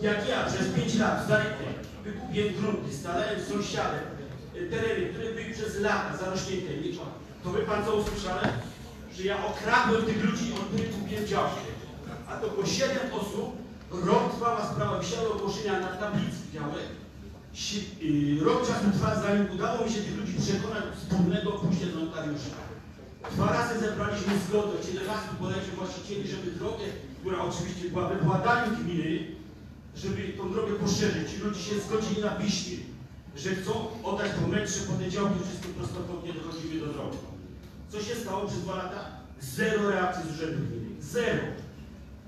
Jak ja przez 5 lat Zarytę wykupiłem grunty, stalałem sąsiadem e, tereny, które były przez lata zarośnięte, nie. To by pan co usłyszałem? Że ja okradłem tych ludzi, od których kupiłem działkę. A to było 7 osób, rok trwała sprawa, wisiały ogłoszenia na tablicy białej. Si- y, Rok czasu trwa, zanim udało mi się tych ludzi przekonać wspólnego pójścia do notariusza. Dwa razy zebraliśmy zgodę, 17 bodajże właścicieli, żeby drogę, która oczywiście była wykładaniem gminy, żeby tą drogę poszerzyć. Ci ludzie się zgodzili na piśmie, że chcą oddać po metrze, po tej działki, wszystko prostokątnie dochodzimy do drogi. Co się stało przez dwa lata? Zero reakcji z urzędu gminy. Zero.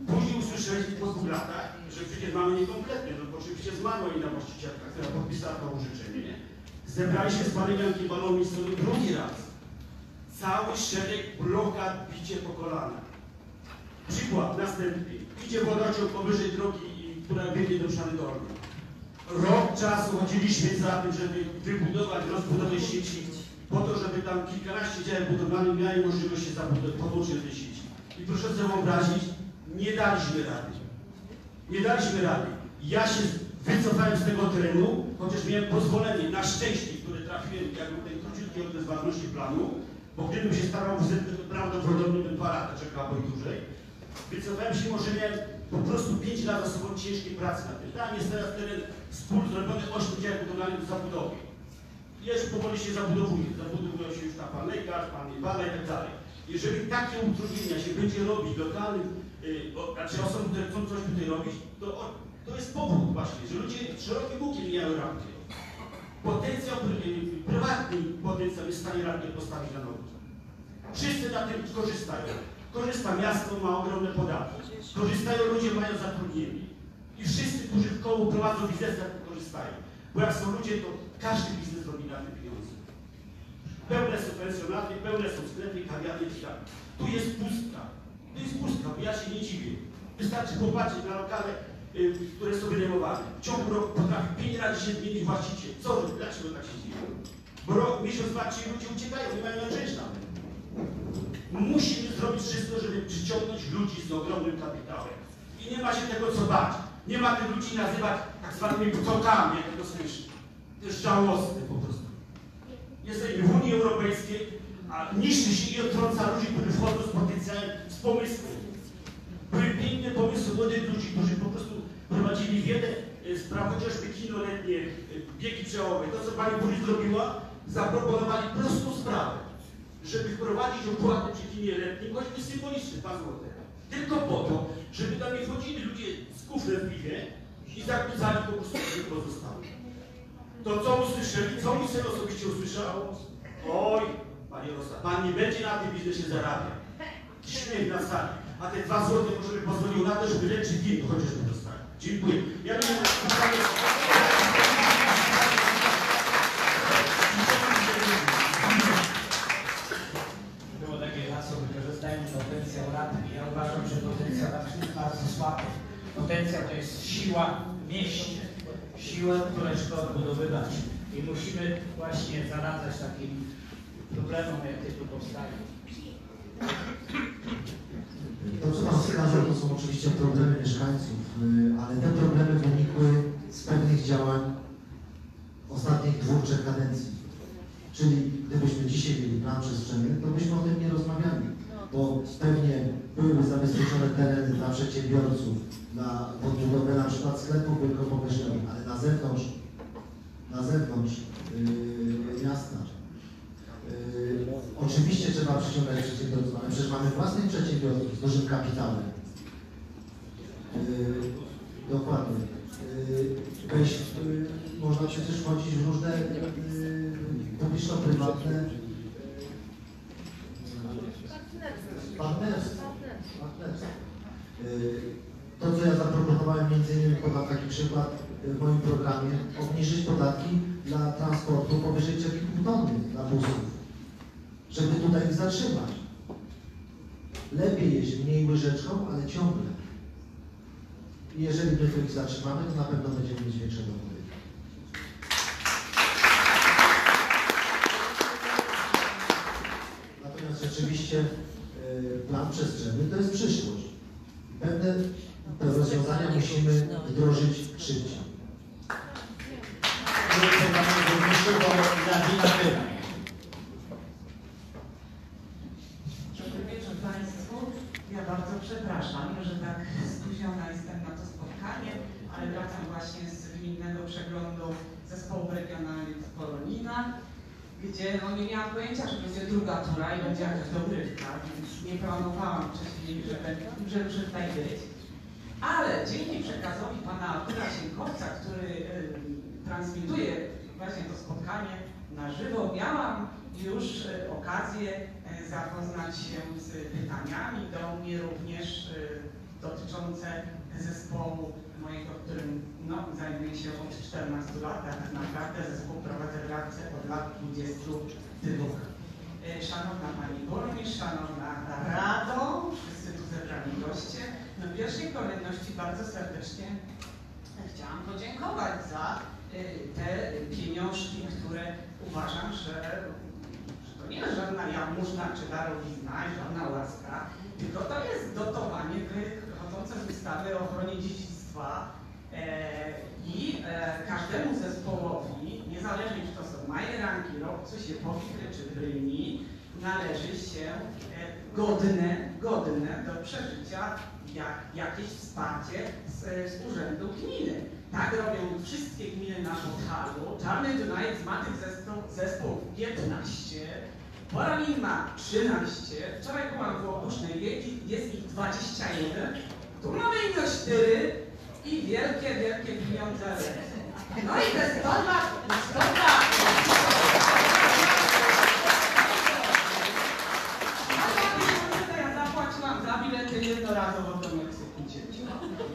Później usłyszeliśmy po dwóch latach, że przecież mamy niekompletnie, no bo oczywiście zmarła inna właścicielka, która podpisała to orzeczenie. nie? Zebraliśmy z panem Jankiem Balownictwem drugi raz. Cały szereg blokad, bicie po kolanach. Przykład następny. Idzie wodociąg powyżej drogi, która biegnie do Szany Dolnej. Rok czasu chodziliśmy za tym, żeby wybudować rozbudowę sieci, po to, żeby tam kilkanaście działek budowlanych miały możliwość się podłączyć do tej sieci. I proszę sobie wyobrazić, nie daliśmy rady. Nie daliśmy rady. Ja się wycofałem z tego terenu, chociaż miałem pozwolenie, na szczęście, które trafiłem jakby ten króciutki okres ważności planu, bo gdybym się starał prawdopodobnie bym dwa lata czekał albo i dłużej. Wycofałem się, może miałem po prostu 5 lat za sobą ciężkiej pracy na tym. Tam jest teraz teren spór zrobiony 8 działek budowlanych do zabudowy. Jeszcze powoli się zabudowuje. Zabudowują się już ta pan lekarz, pan Iwana i tak dalej. Jeżeli takie utrudnienia się będzie robić lokalnym, y, znaczy osobom, które chcą coś tutaj robić, to, to jest powód właśnie, że ludzie szerokim łukiem mijają ramki. Potencjał, y, prywatny potencjał jest w stanie radnie postawić na nogi. Wszyscy na tym korzystają. Korzysta miasto, ma ogromne podatki. Korzystają ludzie, mają zatrudnienie. I wszyscy, którzy w koło prowadzą biznes, korzystają. Bo jak są ludzie, to każdy biznes robi na te pieniądze. Pełne są pensjonaty, pełne są sklepy, kawiarnie, świat. Tu jest pustka. Tu jest pustka, bo ja się nie dziwię. Wystarczy popatrzeć na lokale, y, które są wynajmowane. W ciągu roku potrafi pięć razy się zmienić właściciel. Co, dlaczego tak się dzieje? Bo rok, miesiąc, dwa, ci ludzie uciekają, nie mają na czynsz. Musimy zrobić wszystko, żeby przyciągnąć ludzi z ogromnym kapitałem. I nie ma się tego co bać. Nie ma tych ludzi nazywać tak zwanymi bucokami, jak to słyszy. Jest żałosne po prostu. Jesteśmy w Unii Europejskiej, a niszczy się i odtrąca ludzi, którzy wchodzą z potencjałem, z pomysłem. Były piękne pomysły młodych ludzi, którzy po prostu prowadzili wiele e, spraw, chociażby kino letnie, e, biegi przełomowe. To, co pani burmistrz zrobiła, zaproponowali prostą sprawę, żeby wprowadzić opłaty przy kinie letnim, choćby symboliczne, 2 złote. Tylko po to, żeby tam nie wchodzili ludzie z kufrem w piwie i zakłócali po prostu tych pozostałych. To co usłyszeli, co Michel osobiście usłyszał? Oj, panie Rosa, pan nie będzie na tym biznesie zarabiał. Śmiech na sali. A te dwa złote może by pozwolił na to, żeby leczyć wino, chociażby dostali. Dziękuję. Ja bym... Było takie hasło, wykorzystajmy potencjał rad. Ja uważam, że potencjał rad jest bardzo słaby. Potencjał to jest siła w którą trzeba odbudowywać. I musimy właśnie zaradzać takim problemom, jak te tu powstają. To, co Pan wskazał, to są oczywiście problemy mieszkańców, y, ale te problemy wynikły z pewnych działań ostatnich dwóch, trzech kadencji. Czyli gdybyśmy dzisiaj mieli plan przestrzenny, to byśmy o tym nie rozmawiali, bo pewnie byłyby zabezpieczone tereny dla przedsiębiorców, na podbudowę na przykład sklepów wielkopowierzchniowych, ale na zewnątrz, na zewnątrz yy, miasta. Yy, oczywiście trzeba przyciągać przedsiębiorców, ale przecież mamy własnych przedsiębiorców z dużym kapitałem. Yy, dokładnie. Yy, wejść, yy, można przecież wchodzić w różne yy, publiczno-prywatne yy, partnerstwa. partnerstwa. Yy, to, co ja zaproponowałem między innymi, podam taki przykład yy, w moim programie, obniżyć podatki dla transportu powyżej 3,5 tony dla busów żeby tutaj ich zatrzymać. Lepiej jeść mniej łyżeczką, ale ciągle. I jeżeli my ich zatrzymamy, to na pewno będziemy mieć większe dochody. Natomiast rzeczywiście e, plan przestrzenny to jest przyszłość. Pewne rozwiązania musimy wdrożyć szybciej. Dobry wieczór Państwu. Ja bardzo przepraszam, że tak spóźniona jestem na to spotkanie, ale wracam właśnie z gminnego przeglądu zespołów regionalnych z Polonina, gdzie no, nie miałam pojęcia, że będzie druga tura i będzie jakaś dogrywka, więc nie planowałam wcześniej, żeby, żeby, Ale dzięki przekazowi pana Artura Sienkowca, który transmituje właśnie to spotkanie na żywo, miałam już y, okazję y, zapoznać się z pytaniami do mnie również y, dotyczące zespołu mojego, którym no, zajmuję się od 14 lat, a tak naprawdę zespół prowadzę Radce od lat 22. Y, Szanowna Pani Burmistrz, Szanowna Rado, wszyscy tu zebrani goście, no w pierwszej kolejności bardzo serdecznie chciałam podziękować za y, te pieniążki, które uważam, że, że to nie jest żadna jałmużna czy darowizna, żadna łaska, tylko to jest dotowanie wychodzące z ustawy o ochronie dziedzictwa e, i e, każdemu zespołowi, niezależnie czy to są majeranki, robcy, siepowity czy bryni, należy się e, godne, godne do przeżycia jak, jakieś wsparcie z, z urzędu gminy. Tak robią wszystkie gminy na Podhalu. Czarny Dunajec ma tych zespół, zespół 15, Poranin ma 13, wczoraj byłam w Łobusznej, jest ich 21, tu mamy ich 4 i wielkie, wielkie pieniądze. No i te 102, 102. jednorazowo do Meksyku.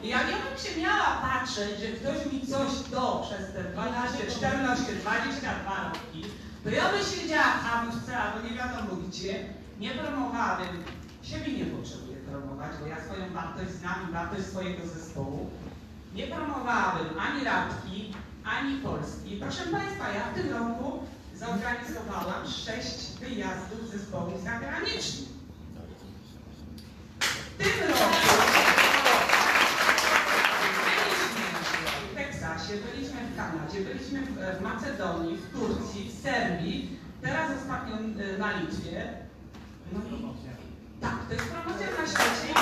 I ja nie bym się miała patrzeć, że ktoś mi coś do przez te 12, 14, 22 roki, to ja bym siedziała w hamówce albo nie wiadomo gdzie, nie promowałabym, siebie nie potrzebuję promować, bo ja swoją wartość znam i wartość swojego zespołu. Nie promowałabym ani Radki, ani Polski. Proszę Państwa, ja w tym roku zorganizowałam sześć wyjazdów zespołów zagranicznych. W tym roku byliśmy w Teksasie, byliśmy w Kanadzie, byliśmy w, Macedonii, w Turcji, w Serbii, teraz ostatnio y, na Litwie. No i tak, to jest promocja na świecie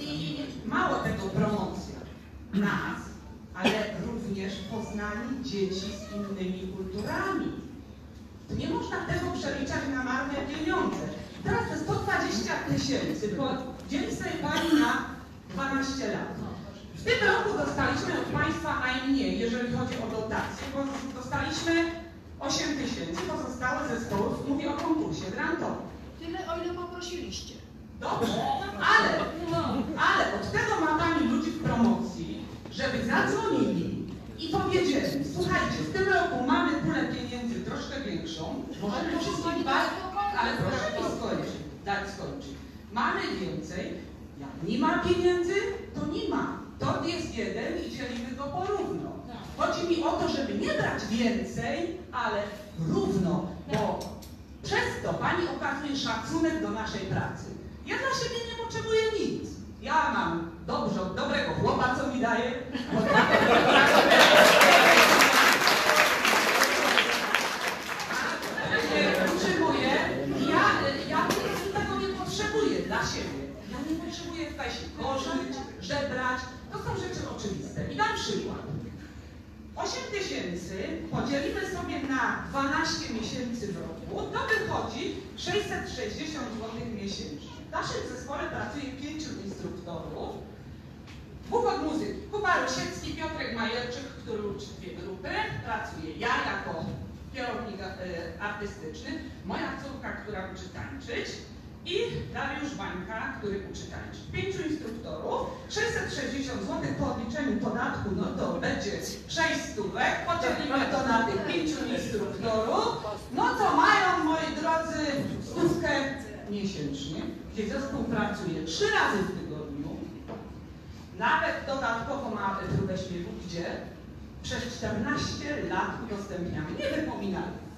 i, i mało tego promocja nas, ale również poznanie dzieci z innymi kulturami. Nie można tego przeliczać na marne pieniądze. Teraz te 120 tysięcy podzieli sobie Pani na 12 lat. W tym roku dostaliśmy od Państwa najmniej, jeżeli chodzi o dotacje, bo dostaliśmy 8 tysięcy, pozostałe zespołów, mówię o konkursie grantowym. Tyle, o ile poprosiliście. Dobrze, ale, ale od tego ma Pani ludzi w promocji, żeby zadzwonili i powiedzieli, słuchajcie, w tym roku mamy pulę pieniędzy troszkę większą, możemy wszystkich dać, ale proszę mi skończyć, dać skończyć. Mamy więcej, jak nie ma pieniędzy, to nie ma. Tort jest jeden i dzielimy go porówno. Chodzi mi o to, żeby nie brać więcej, ale równo, bo przez to Pani okazuje szacunek do naszej pracy. Ja dla siebie nie potrzebuję nic. Ja mam dobrze, dobrego chłopa, co mi daje. Utrzymuję. Ja, ja po prostu tego nie potrzebuję dla siebie. Ja potrzebuję tutaj się korzyć, żebrać. To są rzeczy oczywiste. I dam przykład. 8 tysięcy podzielimy sobie na 12 miesięcy w roku, to wychodzi 660 zł miesięcznie. W naszym zespole pracuje pięciu instruktorów, dwóch od muzyki. Kuba Rusiecki, Piotrek Majerczyk, który uczy dwie grupy, pracuję ja jako kierownik e, artystyczny, moja córka, która uczy tańczyć i Dariusz Bańka, który uczy tańczyć. Pięciu instruktorów, 660 zł po odliczeniu podatku, no to będzie 6 stówek, podzielimy to na tych pięciu instruktorów, no to mają, moi drodzy, stówkę miesięcznie, gdzie zespół pracuje trzy razy w tygodniu, nawet dodatkowo ma próbę śpiewu, gdzie przez 14 lat udostępniamy, nie wypominamy.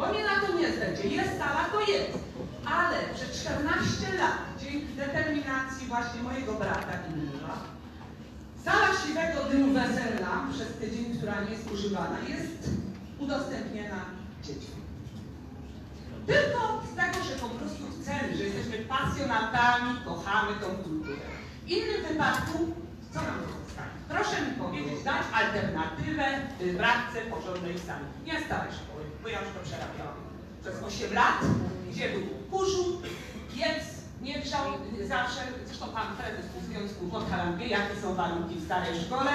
Bo mnie na to nie zbędzie. Jest sala, to jest. Ale przez 14 lat, dzięki determinacji właśnie mojego brata i męża, sala siwego dymu weselna przez tydzień, która nie jest używana, jest udostępniona dzieciom. Tylko z tego, że po prostu chcemy, że jesteśmy pasjonatami, kochamy tą kulturę. W innym wypadku, co nam to zostanie? Proszę mi powiedzieć, dać alternatywę radce porządnej sali. Nie starej szkoły, bo ja już to przerabiałam. Przez 8 lat, gdzie był kurzu, piec, nie grzał zawsze, zresztą pan prezes Związku Podhalan wie, jakie są warunki w starej szkole.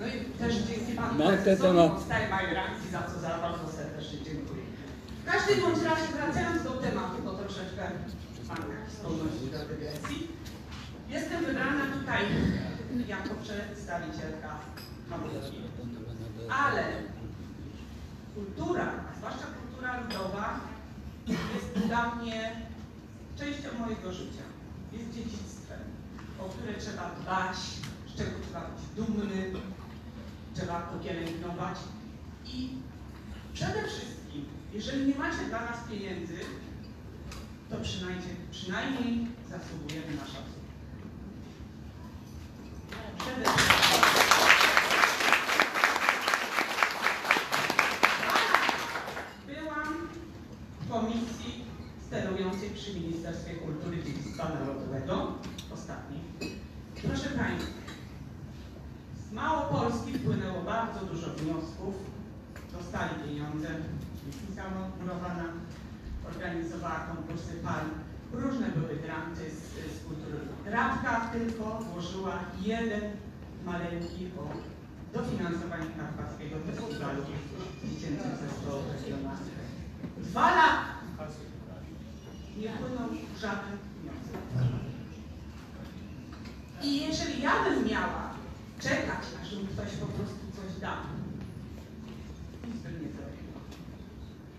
No i też dzięki panu Martę prezesowi powstaje Majranki, za co za bardzo serdecznie dziękuję. W każdym bądź razie wracając do tematu, bo troszeczkę pan zdolności do dygresji. Jestem wybrana tutaj jako przedstawicielka Hamburgi. Ale kultura, zwłaszcza kultura ludowa, jest dla mnie częścią mojego życia. Jest dziedzictwem, o które trzeba dbać, z czego trzeba być dumny, trzeba to pielęgnować. I przede wszystkim, jeżeli nie macie dla nas pieniędzy, to przynajmniej, przynajmniej zasługujemy na szacunek. Przede wszystkim. Byłam w komisji sterującej przy Ministerstwie Kultury i Dziedzictwa Narodowego, ostatniej. Proszę Państwa, z Małopolski wpłynęło bardzo dużo wniosków, dostali pieniądze, jest murowana. organizowała konkursy pań. Różne były granty z, z kultury. Radka tylko włożyła jeden maleńki o dofinansowanie Karpackiego Festiwalu Dziecięcych Zespołów Regionalnych. Dwa lata nie płynął żaden wniosek. I jeżeli ja bym miała czekać, aż mi ktoś po prostu coś da, nic bym nie zrobiła.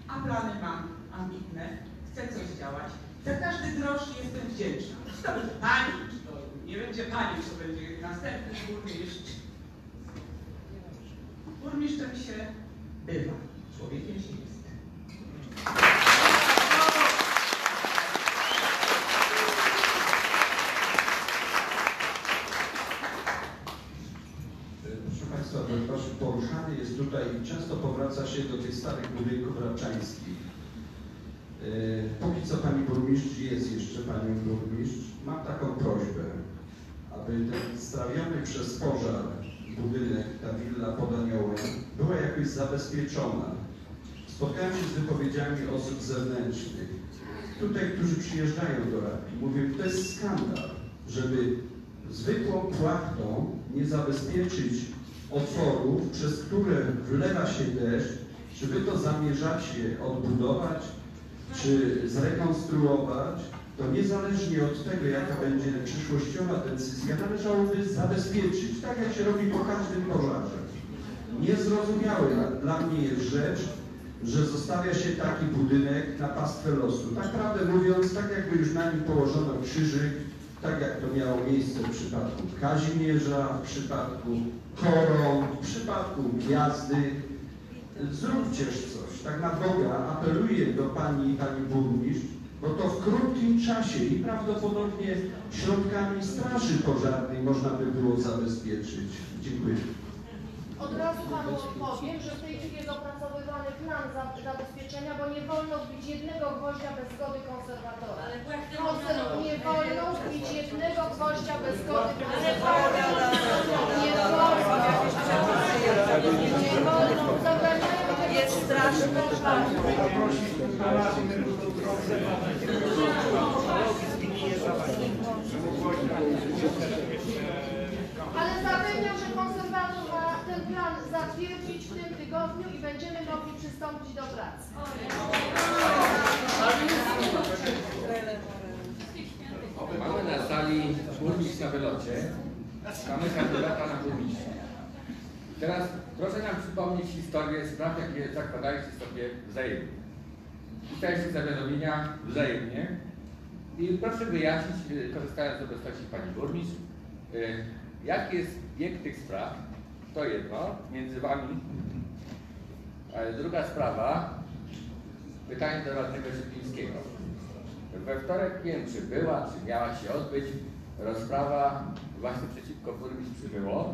A plany mam ambitne, chcę coś działać. Za każdy grosz jestem wdzięczna. Czy to będzie pani, czy to nie będzie pani, czy to będzie następny burmistrz. Burmistrzem się bywa, człowiekiem się jest. Proszę Państwa, ponieważ poruszany jest tutaj, często powraca się do tych starych budynków rabczańskich. E, Póki co Pani Burmistrz jest jeszcze Panią Burmistrz, mam taką prośbę, aby ten strawiony przez pożar budynek, ta willa pod Aniołem, była jakoś zabezpieczona. Spotkałem się z wypowiedziami osób zewnętrznych, tutaj, którzy przyjeżdżają do Rapi. Mówię, to jest skandal, żeby zwykłą płachtą nie zabezpieczyć otworów, przez które wlewa się deszcz, czy wy to zamierzacie odbudować, czy zrekonstruować, to niezależnie od tego, jaka będzie przyszłościowa decyzja, należałoby zabezpieczyć, tak jak się robi po każdym pożarze. Niezrozumiałe dla mnie jest rzecz, że zostawia się taki budynek na pastwę losu. Tak prawdę mówiąc, tak jakby już na nim położono krzyżyk, tak jak to miało miejsce w przypadku Kazimierza, w przypadku koron, w przypadku gwiazdy. Zróbcież coś, tak na Boga apeluję do Pani i Pani Burmistrz, bo to w krótkim czasie i prawdopodobnie środkami Straży Pożarnej można by było zabezpieczyć. Dziękuję. Od razu Panu powiem, że w tej chwili jest opracowywany plan za- zabezpieczenia, bo nie wolno wbić jednego gwoździa bez zgody konserwatora. Konser- nie wolno wbić jednego gwoździa bez zgody konserwatora. Nie wolno. Nie wolno. Zabraniają Jest straszny Ale zapewniam, że konserwator ma ten plan zatwierdzić w tym tygodniu i będziemy mogli przystąpić do pracy. Mamy na sali burmistrz na wylocie, mamy kandydata na burmistrza. Teraz proszę nam przypomnieć historię spraw, jakie zakładaliście sobie wzajemnie. Pisaliście zawiadomienia wzajemnie i proszę wyjaśnić, y, korzystając z obecności Pani Burmistrz, y, jaki jest bieg tych spraw, to jedno, między Wami. Ale druga sprawa, pytanie do radnego Szypińskiego. We wtorek nie wiem, czy była, czy miała się odbyć rozprawa właśnie przeciwko burmistrz przybyło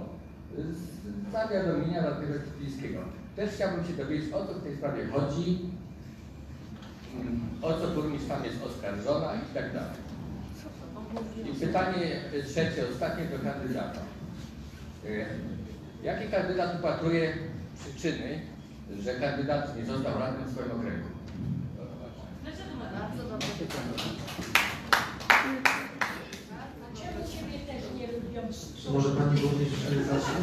z zawiadomienia radnego Szypińskiego. Też chciałbym się dowiedzieć, o co w tej sprawie chodzi, o co burmistrz tam jest oskarżona i tak dalej. I pytanie trzecie, ostatnie do kandydata. Y, Jaki kandydat upatruje przyczyny, że kandydat nie został radnym w swoim okręgu? Bardzo dobre pytanie. Może Pani Burmistrz zacznie?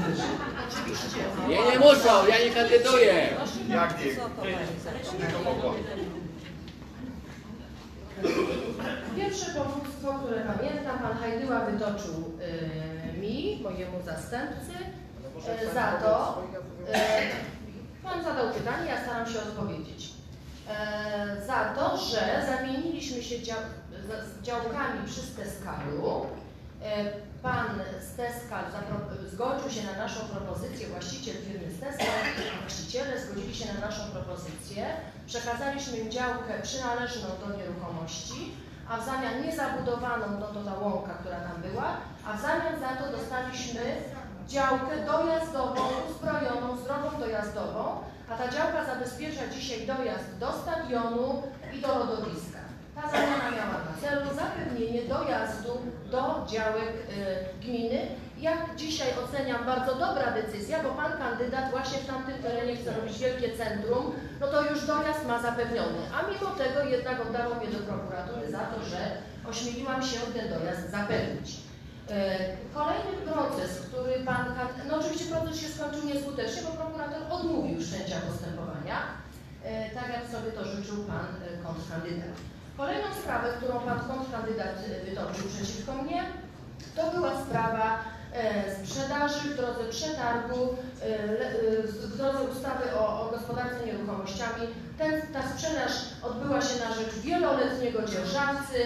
Oczywiście. Nie, nie muszą, ja nie kandyduję. Jak nie? Tylko mogła. Pierwsze powództwo, które pamiętam, pan Hajdyła wytoczył y, mi, mojemu zastępcy, y, za to, y, pan zadał pytanie, ja staram się odpowiedzieć, y, za to, że zamieniliśmy się dział, z- z działkami przy Steskalu. Y, Pan Steskal zgodził się na naszą propozycję, właściciel firmy Steskal, właściciele zgodzili się na naszą propozycję. Przekazaliśmy im działkę przynależną do nieruchomości, a w zamian niezabudowaną, no to ta łąka, która tam była, a w zamian za to dostaliśmy działkę dojazdową, uzbrojoną, z drogą dojazdową, a ta działka zabezpiecza dzisiaj dojazd do stadionu i do lodowiska. Ta zamiana miała na celu zapewnienie dojazdu do działek y, gminy Jak dzisiaj oceniam, bardzo dobra decyzja, bo pan kandydat właśnie w tamtym terenie chce robić wielkie centrum, no to już dojazd ma zapewniony. A mimo tego jednak oddawał mnie do prokuratury za to, że ośmieliłam się ten dojazd zapewnić. E, Kolejny proces, który pan, no oczywiście proces się skończył nieskutecznie, bo prokurator odmówił wszczęcia postępowania, e, tak jak sobie to życzył pan kontrkandydat. Kolejną sprawę, którą pan kontrkandydat wytoczył przeciwko mnie, to była sprawa e, sprzedaży w drodze przetargu, e, e, w drodze ustawy o, o gospodarce nieruchomościami. Ten, ta sprzedaż odbyła się na rzecz wieloletniego dzierżawcy,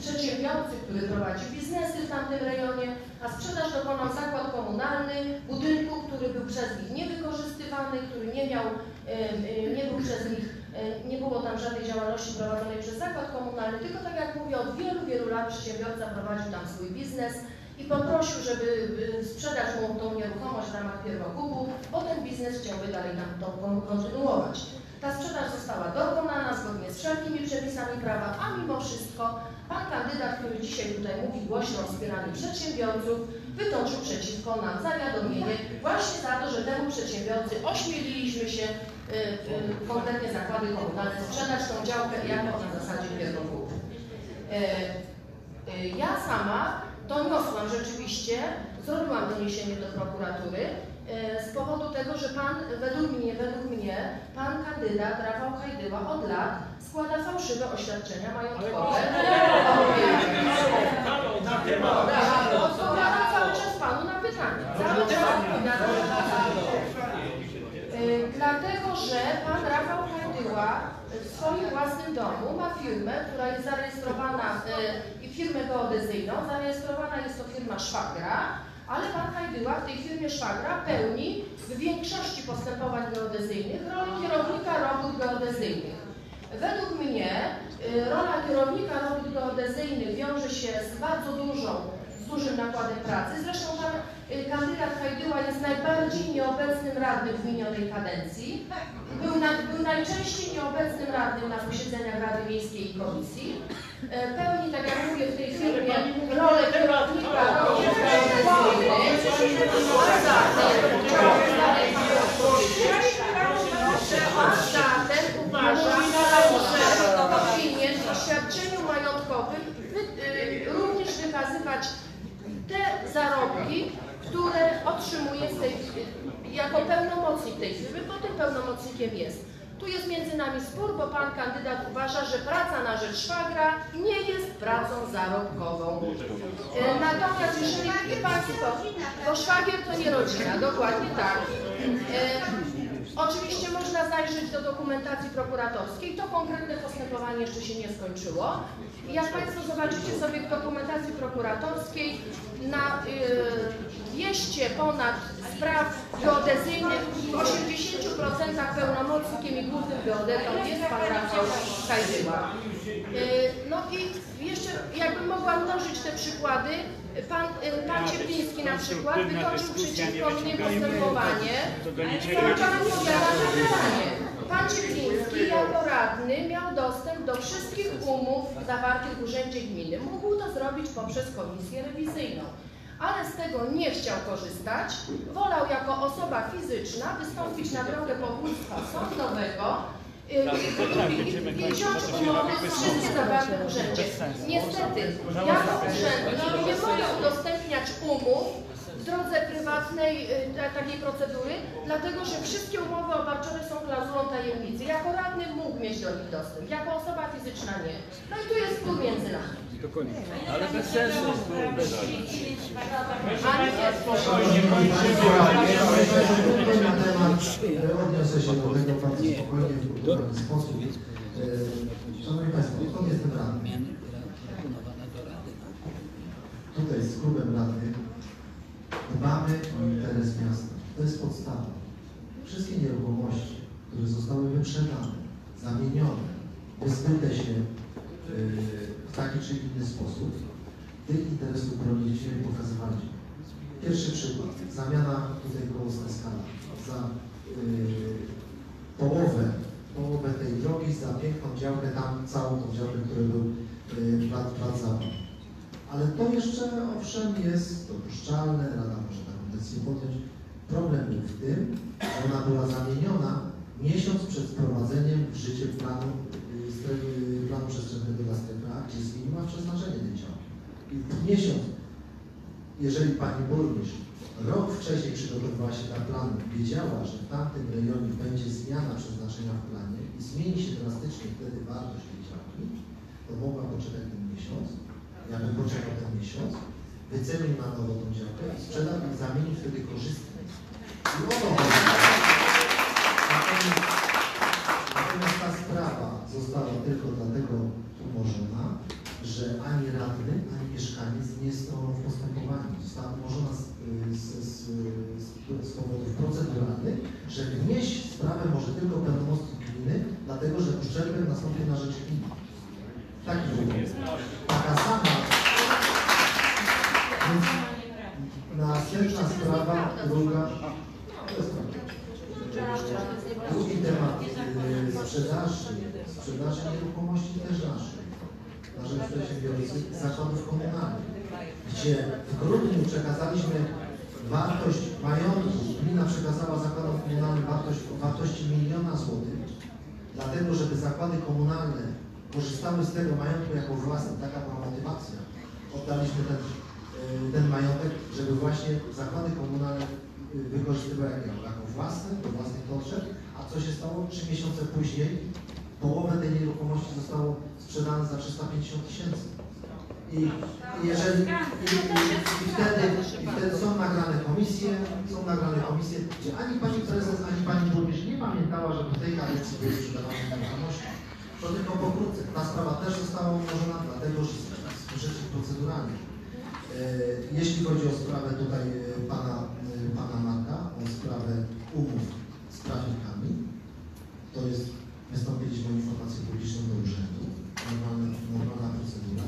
przedsiębiorcy, który prowadzi biznesy w tamtym rejonie, a sprzedaż dokonał zakład komunalny budynku, który był przez nich niewykorzystywany, który nie miał, nie był przez nich, nie było tam żadnej działalności prowadzonej przez zakład komunalny, tylko tak jak mówię, od wielu, wielu lat przedsiębiorca prowadził tam swój biznes i poprosił, żeby sprzedać mu tą nieruchomość w ramach pierwokupu, bo ten biznes chciałby dalej tam to kon- kontynuować. Ta sprzedaż została dokonana zgodnie z wszelkimi przepisami prawa, a mimo wszystko pan kandydat, który dzisiaj tutaj mówi głośno o wspieraniu przedsiębiorców, wytoczył przeciwko nam zawiadomienie właśnie za to, że temu przedsiębiorcy ośmieliliśmy się, konkretnie zakłady komunalne, sprzedać tą działkę jako na zasadzie pierwokupu. Y, y, Ja sama doniosłam rzeczywiście, zrobiłam doniesienie do prokuratury e, z powodu tego, że pan, według mnie, według mnie, pan kandydat Rafał Hajdyła od lat składa fałszywe oświadczenia majątkowe. Dobra, Odpowiadam cały czas panu na pytanie. Cały czas na pytanie. E, Dlatego, że pan Rafał Hajdyła w swoim własnym domu ma firmę, która jest zarejestrowana, e, i firmę geodezyjną, zarejestrowana jest to firma Szwagra, ale pan Hajdyła w tej firmie Szwagra pełni w większości postępowań geodezyjnych rolę kierownika robót geodezyjnych. Według mnie y, rola kierownika robót geodezyjnych wiąże się z bardzo dużą, dużym nakładem pracy. Zresztą pan y, kandydat Hajdyła jest najbardziej nieobecnym radnym w minionej kadencji. Był, na, był najczęściej nieobecnym radnym na posiedzeniach Rady Miejskiej i Komisji. E, Pełni, tak jak mówię, w tej firmie rolę kierownika zatem, uważam, że powinien w oświadczeniu majątkowym wy, y, również wykazywać te zarobki, które otrzymuje z tej, jako pełnomocnik tej firmy, bo tym pełnomocnikiem jest. Tu jest między nami spór, bo pan kandydat uważa, że praca na rzecz szwagra nie jest pracą zarobkową. E, Natomiast jeżeli Państwo, bo szwagier to nie rodzina, dokładnie tak. Oczywiście można zajrzeć do dokumentacji prokuratorskiej. To konkretne postępowanie jeszcze się nie skończyło. Jak Państwo zobaczycie sobie w dokumentacji prokuratorskiej na y, 200 ponad spraw geodezyjnych w 80% pełnomocnikiem i głównym geodetą jest Pan Rafał Kajdyła. Y, No i jeszcze jakbym mogła mnożyć te przykłady, Pan, y, pan Ciepliński na przykład wytoczył przeciwko mnie postępowanie. Pan Ciepliński jako radny miał dostęp do wszystkich umów zawartych w Urzędzie Gminy. Mógł to zrobić poprzez komisję rewizyjną. Ale z tego nie chciał korzystać. Wolał jako osoba fizyczna wystąpić na drogę powództwa sądowego y, i wziąć umowę wszystkie zawarte w urzędzie. Niestety, jako urzędnik nie mogę udostępniać umów w drodze prywatnej y, ta- takiej procedury, dlatego że wszystkie umowy obarczone są klauzulą tajemnicy. Jako radny mógł mieć do nich dostęp, jako osoba fizyczna nie. No i tu jest spór między nami. Ale bez sensu. A nie Na temat, e, odniosę się do tego bardzo spokojnie, w kulturalny sposób. Szanowni Państwo, skąd jestem radny? Tutaj z klubem radnych dbamy o interes miasta. To jest podstawa. Wszystkie nieruchomości, które zostały wyprzedane, zamienione, wyzbyte się w taki czy inny sposób, tych interesów bronicie i pokazywaliście. Pierwszy przykład. Zamiana tutaj koło skala. Za yy, połowę, połowę tej drogi za piękną działkę, tam całą tą działkę, która był yy, plac, plac zabaw. Ale to jeszcze owszem jest dopuszczalne, Rada może taką decyzję podjąć. Problem był w tym, że ona była zamieniona miesiąc przed wprowadzeniem w życie planu, y, strefy, planu przestrzennego dla Gdzie zmieniła przeznaczenie tej działki. I miesiąc, jeżeli pani burmistrz rok wcześniej przygotowywała się na plan, wiedziała, że w tamtym rejonie będzie zmiana przeznaczenia w planie i zmieni się drastycznie wtedy wartość tej działki, to mogła poczekać ten miesiąc, ja bym poczekał ten miesiąc, wycenił na nowo tą działkę i sprzedał i zamienił wtedy korzystnie. I o to chodzi. Natomiast, ta sprawa została tylko dlatego że ani radny, ani mieszkaniec nie jest stroną w postępowaniu. Została umorzona z, z, z, z, powodów proceduralnych, że wnieść sprawę może tylko pełnomocnik gminy, dlatego że uszczerbek nastąpił na rzecz gminy. Taki był. Taka sama. Więc następna sprawa, druga. Jest. Drugi temat y, sprzedaży, sprzedaży nieruchomości też naszej, na rzecz przedsiębiorcy zakładów komunalnych, gdzie w grudniu przekazaliśmy wartość majątku, gmina przekazała zakładom komunalnym wartość o wartości miliona złotych, dlatego żeby zakłady komunalne korzystały z tego majątku jako własny, taka była motywacja. Oddaliśmy ten, y, ten majątek, żeby właśnie zakłady komunalne y, wykorzystywały jako, własne, do własnych potrzeb, a co się stało? Trzy miesiące później połowę tej nieruchomości zostało sprzedane za 350 tysięcy. I jeżeli i, i, wtedy, i wtedy są nagrane komisje, są nagrane komisje, gdzie ani pani prezes, ani pani burmistrz nie pamiętała, żeby w tej kadencji były sprzedawane nieruchomości. To tylko pokrótce. Ta sprawa też została umorzona, dlatego że z rzeczy proceduralnych. E, Jeśli chodzi o sprawę tutaj e, pana, e, pana Marka, o sprawę umów z prawnikami, to jest, wystąpiliśmy o informację publiczną do urzędu, normalna, procedura,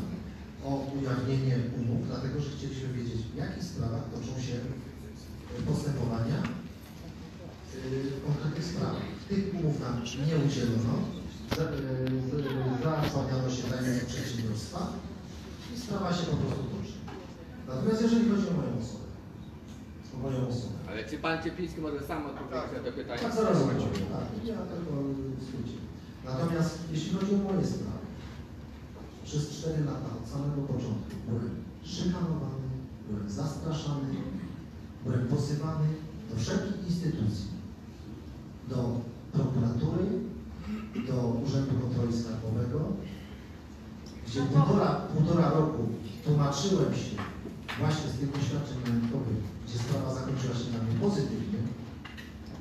o ujawnienie umów, dlatego że chcieliśmy wiedzieć, w jakich sprawach toczą się e, postępowania e, w konkretnych sprawach. Tych umów nam nie udzielono, za- e, się zajęcie przedsiębiorstwa i sprawa się po prostu toczy. Natomiast jeżeli chodzi o moją osobę, o moją osobę, Ale czy pan Ciepliński może sam odpowiedzieć na to pytanie? tak, zaraz odpowiem, tak. Ja w skrócie. Natomiast jeśli chodzi o moje sprawy, przez 4 lata od samego początku byłem szykanowany, byłem zastraszany, byłem pozywany do wszelkich instytucji, do prokuratury, do Urzędu Kontroli Skarbowego, gdzie półtora, półtora roku tłumaczyłem się właśnie z tych doświadczeń majątkowych, gdzie sprawa zakończyła się dla mnie pozytywnie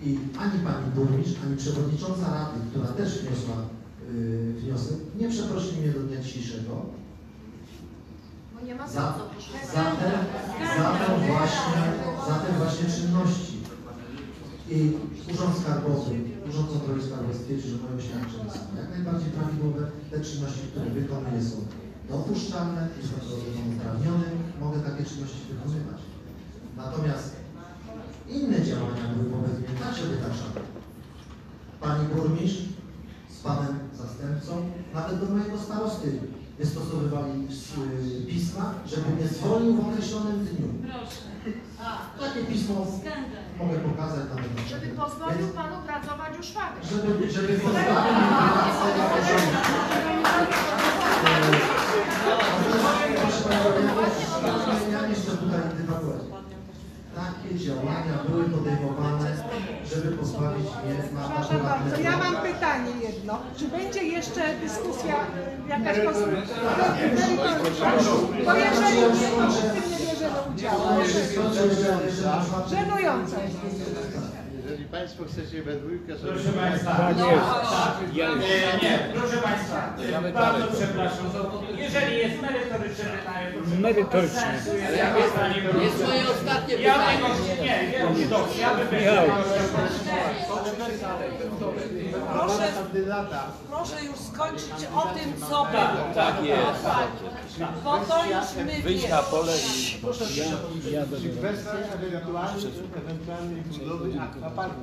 i ani pani burmistrz, ani przewodnicząca rady, która też wniosła yy, wniosek, nie przeprosili mnie do dnia dzisiejszego. Bo nie ma Za, sensu. zatem, zatem właśnie, zatem właśnie czynności. I Urząd Skarbowy, Urząd Kontroli Skarbowej stwierdził, że moje oświadczenia są jak najbardziej prawidłowe. Te czynności, które wykonuję są dopuszczalne, jestem osobą uprawnionym, mogę takie czynności wykonywać. Natomiast inne działania były wobec mnie także wytaszane. Pani burmistrz z panem zastępcą, nawet do mojego starosty wystosowywali y, pisma, żeby mnie zwolnił w określonym dniu. Proszę. Takie pismo mogę pokazać na Żeby pozwolił Panu pracować u szwagra. żeby, żeby pozbawił mnie pracy na porządku. Proszę Państwa, ja nie chcę tutaj dywagować. Takie działania były podejmowane, żeby pozbawić mnie Przepraszam bardzo, ja mam pytanie jedno. Czy będzie jeszcze dyskusja y, jakaś konstruktywna? Bo jeżeli nie, to w tym nie bierzemy udziału. Żenujące. Państwo chcecie we dwójkę sobie... Proszę Państwa, Tak no, jest. tak, nie, nie, proszę Państwa, bardzo przepraszam, jeżeli jest merytoryczne pytanie, proszę, Merytoryczne. Ale jak jest- Pani jest moje ostatnie ja pytanie. Tego, nie, dobrze, ja bym Michał. Proszę, proszę już skończyć o tym, co Tak, było. tak jest. Bo to już my Wyjść na pole i... Proszę, czy kwestia ewentualnej, ewentualnej budowy akwaparku? Proszę bardzo. A moim już zdaniem mamy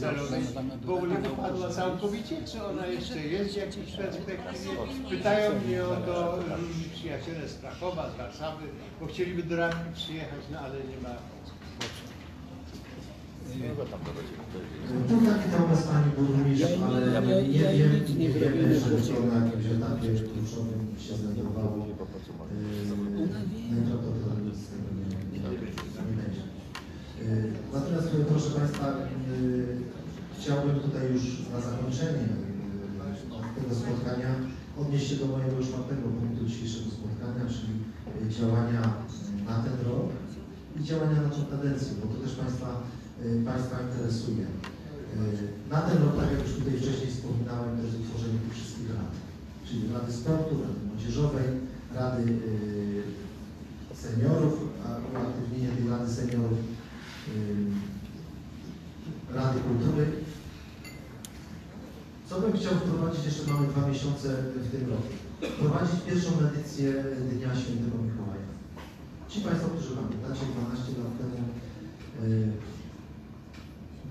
celowej w ogóle wypadła całkowicie, czy ona jeszcze jest w jakiejś perspektywie? Pytają mnie o to różni przyjaciele z Krakowa, z Warszawy, bo chcieliby do Radki przyjechać, no ale nie ma. Tutaj witam Was Pani Burmistrz, ale nie wiem, nie wiem, że to na jakimś etapie kluczowym się znajdowało. Yy, Najprawdopodobniej z tego nie, nie, nie będzie. Yy, Natomiast yy, proszę Państwa, yy, chciałbym tutaj już na zakończenie yy, tego spotkania odnieść się do mojego czwartego punktu dzisiejszego spotkania, czyli działania yy, na ten rok i działania na tą kadencję, bo to też Państwa, Państwa interesuje. Na ten rok, tak jak już tutaj wcześniej wspominałem, to jest utworzenie tych wszystkich rad, czyli Rady Sportu, Rady Młodzieżowej, Rady Seniorów, a uaktywnienie tej Rady Seniorów, Rady Kultury. Co bym chciał wprowadzić, jeszcze mamy dwa miesiące w tym roku. Wprowadzić pierwszą edycję Dnia Świętego Mikołaja. Ci Państwo, którzy pamiętacie, 12 lat temu yy,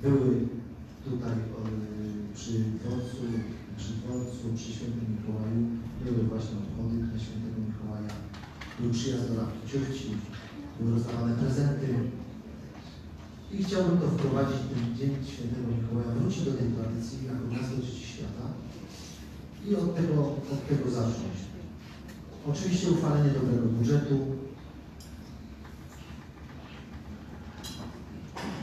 były tutaj yy, przy dworcu, przy dworcu, przy Świętym Mikołaju, były właśnie obchody Dnia Świętego Mikołaja, był przyjazd do Rabki Ciurci, były rozdawane prezenty. I chciałbym to wprowadzić, ten Dzień Świętego Mikołaja, wrócić do tej tradycji jako miasto dzieci świata i od tego, od tego zacząć. Oczywiście uchwalenie dobrego budżetu,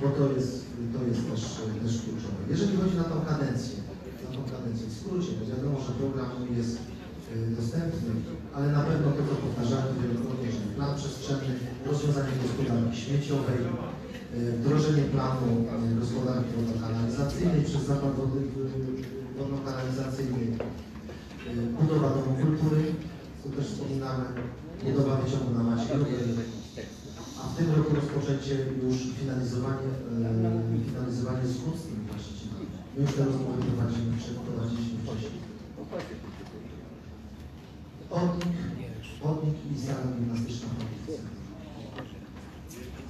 bo to jest, to jest też, też kluczowe. Jeżeli chodzi na tą kadencję, na tą kadencję w skrócie, bo wiadomo, że program jest y, dostępny, ale na pewno co powtarzamy wielokrotnie, że plan przestrzenny, rozwiązanie gospodarki śmieciowej, wdrożenie planu y, gospodarki wodokanalizacyjnej przez y, wodno-kanalizacyjny, y, budowa domu kultury, co też wspominamy, budowa wyciągu na Maciejowej, a w tym roku rozpoczęcie już finalizowanie, e, finalizowanie z tymi właścicielami. My już te rozmowy prowadzimy, przeprowadziliśmy wcześniej. Chodnik, chodnik i sala gimnastyczna.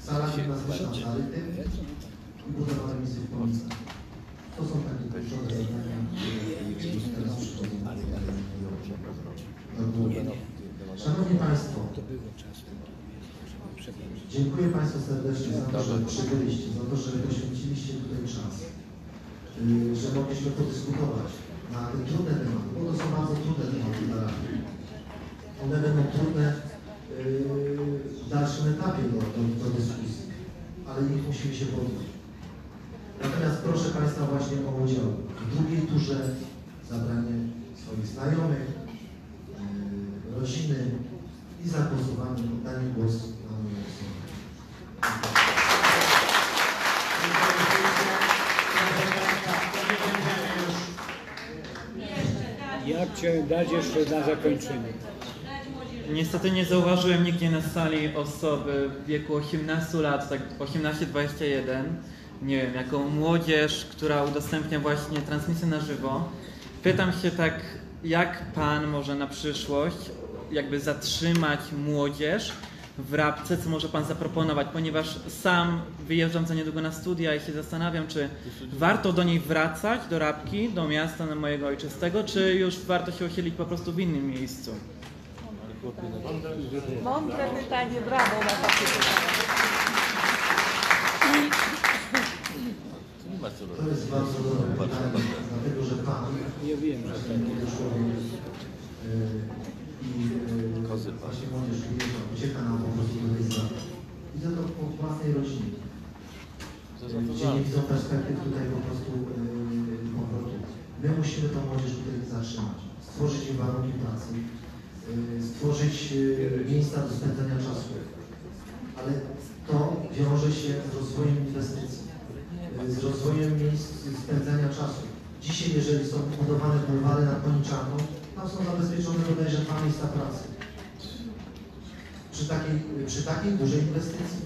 Sala gimnastyczna w Zarytym i budowa remizy w Polsce. To są takie kluczowe zadania, które przychodzą do głowy. Szanowni Państwo, Dziękuję Państwu serdecznie za to, że przybyliście, za to, że poświęciliście tutaj czas, yy, że mogliśmy podyskutować na ten trudne tematy, bo to są bardzo trudne tematy dla Rady. One będą trudne w dalszym etapie do, do, do dyskusji, ale ich musimy się podjąć. Natomiast proszę Państwa właśnie o udział w drugiej turze, zabranie swoich znajomych, yy, rodziny i zagłosowanie, oddanie głosu na moją osobę. Ja chciałem dać jeszcze na zakończenie. Niestety nie zauważyłem nigdzie na sali osoby w wieku 18 lat, tak 18-21. Nie wiem, jako młodzież, która udostępnia właśnie transmisję na żywo. Pytam się tak, jak Pan może na przyszłość jakby zatrzymać młodzież w Rabce, co może Pan zaproponować, ponieważ sam wyjeżdżam za niedługo na studia i się zastanawiam, czy warto do niej wracać, do Rabki, do miasta mojego ojczystego, czy już warto się osiedlić po prostu w innym miejscu. Mądre pytanie, brawo na takie pytanie. To jest bardzo dobre pytanie, dlatego że Pan, Ja wiem, że właśnie młody człowiek yy, i yy, właśnie młodzież ucieka, ucieka nam po prostu do tej sprawy. Widzę to po własnej rodzinie, yy, gdzie nie widzą perspektyw tutaj po prostu powrotu. My musimy tą młodzież tutaj zatrzymać, stworzyć im warunki pracy, stworzyć yy, miejsca do spędzania czasu. Ale to wiąże się z rozwojem inwestycji z rozwojem miejsc spędzania czasu. Dzisiaj, jeżeli są budowane bulwary nad Koniczanką, tam są zabezpieczone bodajże dwa miejsca pracy. Przy takiej, przy takiej dużej inwestycji.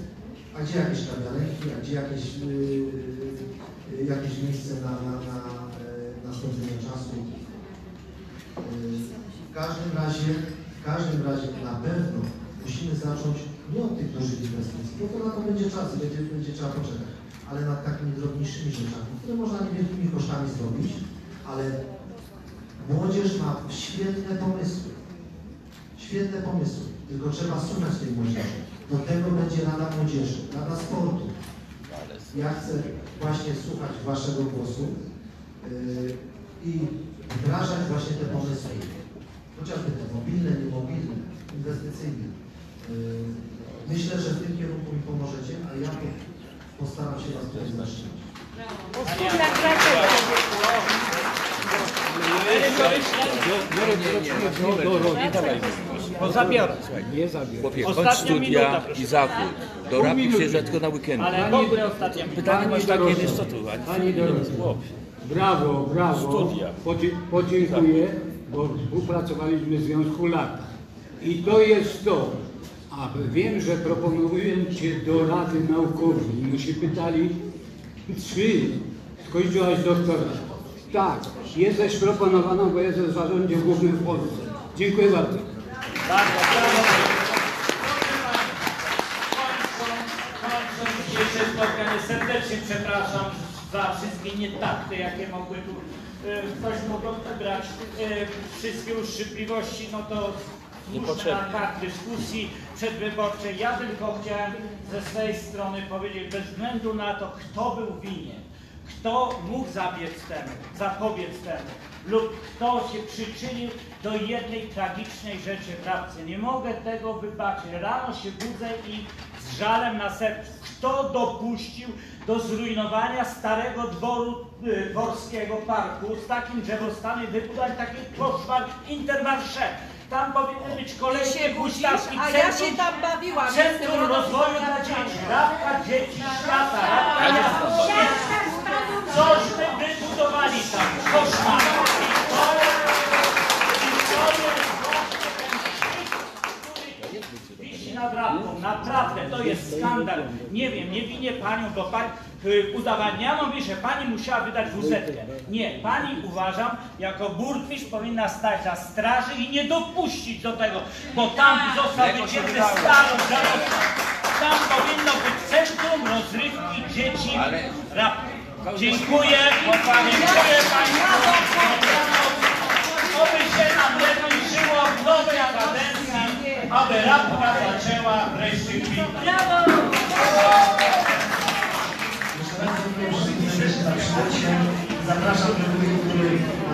A gdzie jakieś kawiarenki, a gdzie jakieś, yy, jakieś miejsce na, na, na, yy, na spędzenie czasu. Yy, każdym razie, w każdym razie na pewno musimy zacząć nie od tych dużych inwestycji, bo to na to będzie czas, będzie, będzie trzeba poczekać ale nad takimi drobniejszymi rzeczami, które można niewielkimi kosztami zrobić, ale młodzież ma świetne pomysły. Świetne pomysły, tylko trzeba słuchać tej młodzieży. Do tego będzie Rada Młodzieży, Rada Sportu. Ja chcę właśnie słuchać Waszego głosu yy, i wdrażać właśnie te pomysły. Chociażby te mobilne, niemobilne, inwestycyjne. Yy, Myślę, że w tym kierunku mi pomożecie, a ja postaram się Was tutaj zatrzymać. Bo zabiorę. Nie zabiorę. Studia i zachód. Do rapu przyjeżdża tylko na weekendy. Ale ostatnia minuta. Pytanie masz takie, wiesz co tu? ani Pani. Brawo, brawo. Studia. Podziękuję, bo współpracowaliśmy w związku lata. I to jest to. A wiem, że proponuję Cię do Rady Naukowej. My się pytali, czy skończyłaś doktorat? Tak, jesteś proponowana, bo jesteś w zarządzie głównym w Polsce. Dziękuję bardzo. Kończąc dzisiejsze spotkanie, serdecznie przepraszam za wszystkie nietakty, jakie mogły tu ktoś mógł odebrać. E, wszystkie uszczypliwości, no to Niepotrzebne. na kart dyskusji przedwyborczej. Ja tylko chciałem ze swojej strony powiedzieć, bez względu na to, kto był winien, kto mógł zabiec temu, zapobiec temu, lub kto się przyczynił do jednej tragicznej rzeczy w Rabce. Nie mogę tego wybaczyć. Rano się budzę i z żalem na sercu. Kto dopuścił do zrujnowania starego dworu y, dworskiego parku z takim drzewostanem, wybudować taki koszmar Intermarché. Tam powinny być budzisz, huśtawki, a ja centrum- się tam bawiłam, Centrum rozwoju dla dzieci, rabka dzieci świata, rabka dzieci. Coś wy wybudowali tam, koszmar. I to jest, i to jest wisi nad rabką, naprawdę, to jest skandal. Nie wiem, nie winię panią, bo pani y, udowadniano mi, że pani musiała wydać wz Nie, pani uważam, jako burmistrz powinna stać na straży i nie dopuścić do tego, bo tam został wycięty staro, tam powinno być centrum rozrywki dzieci rabki. Dziękuję, dziękuję pani. Oby się nam lepiej żyło w nowej kadencji, aby rabka zaczęła wreszcie kwitnąć. Jeszcze raz dziękuję wszystkim serdecznie za przybycie. Zapraszam do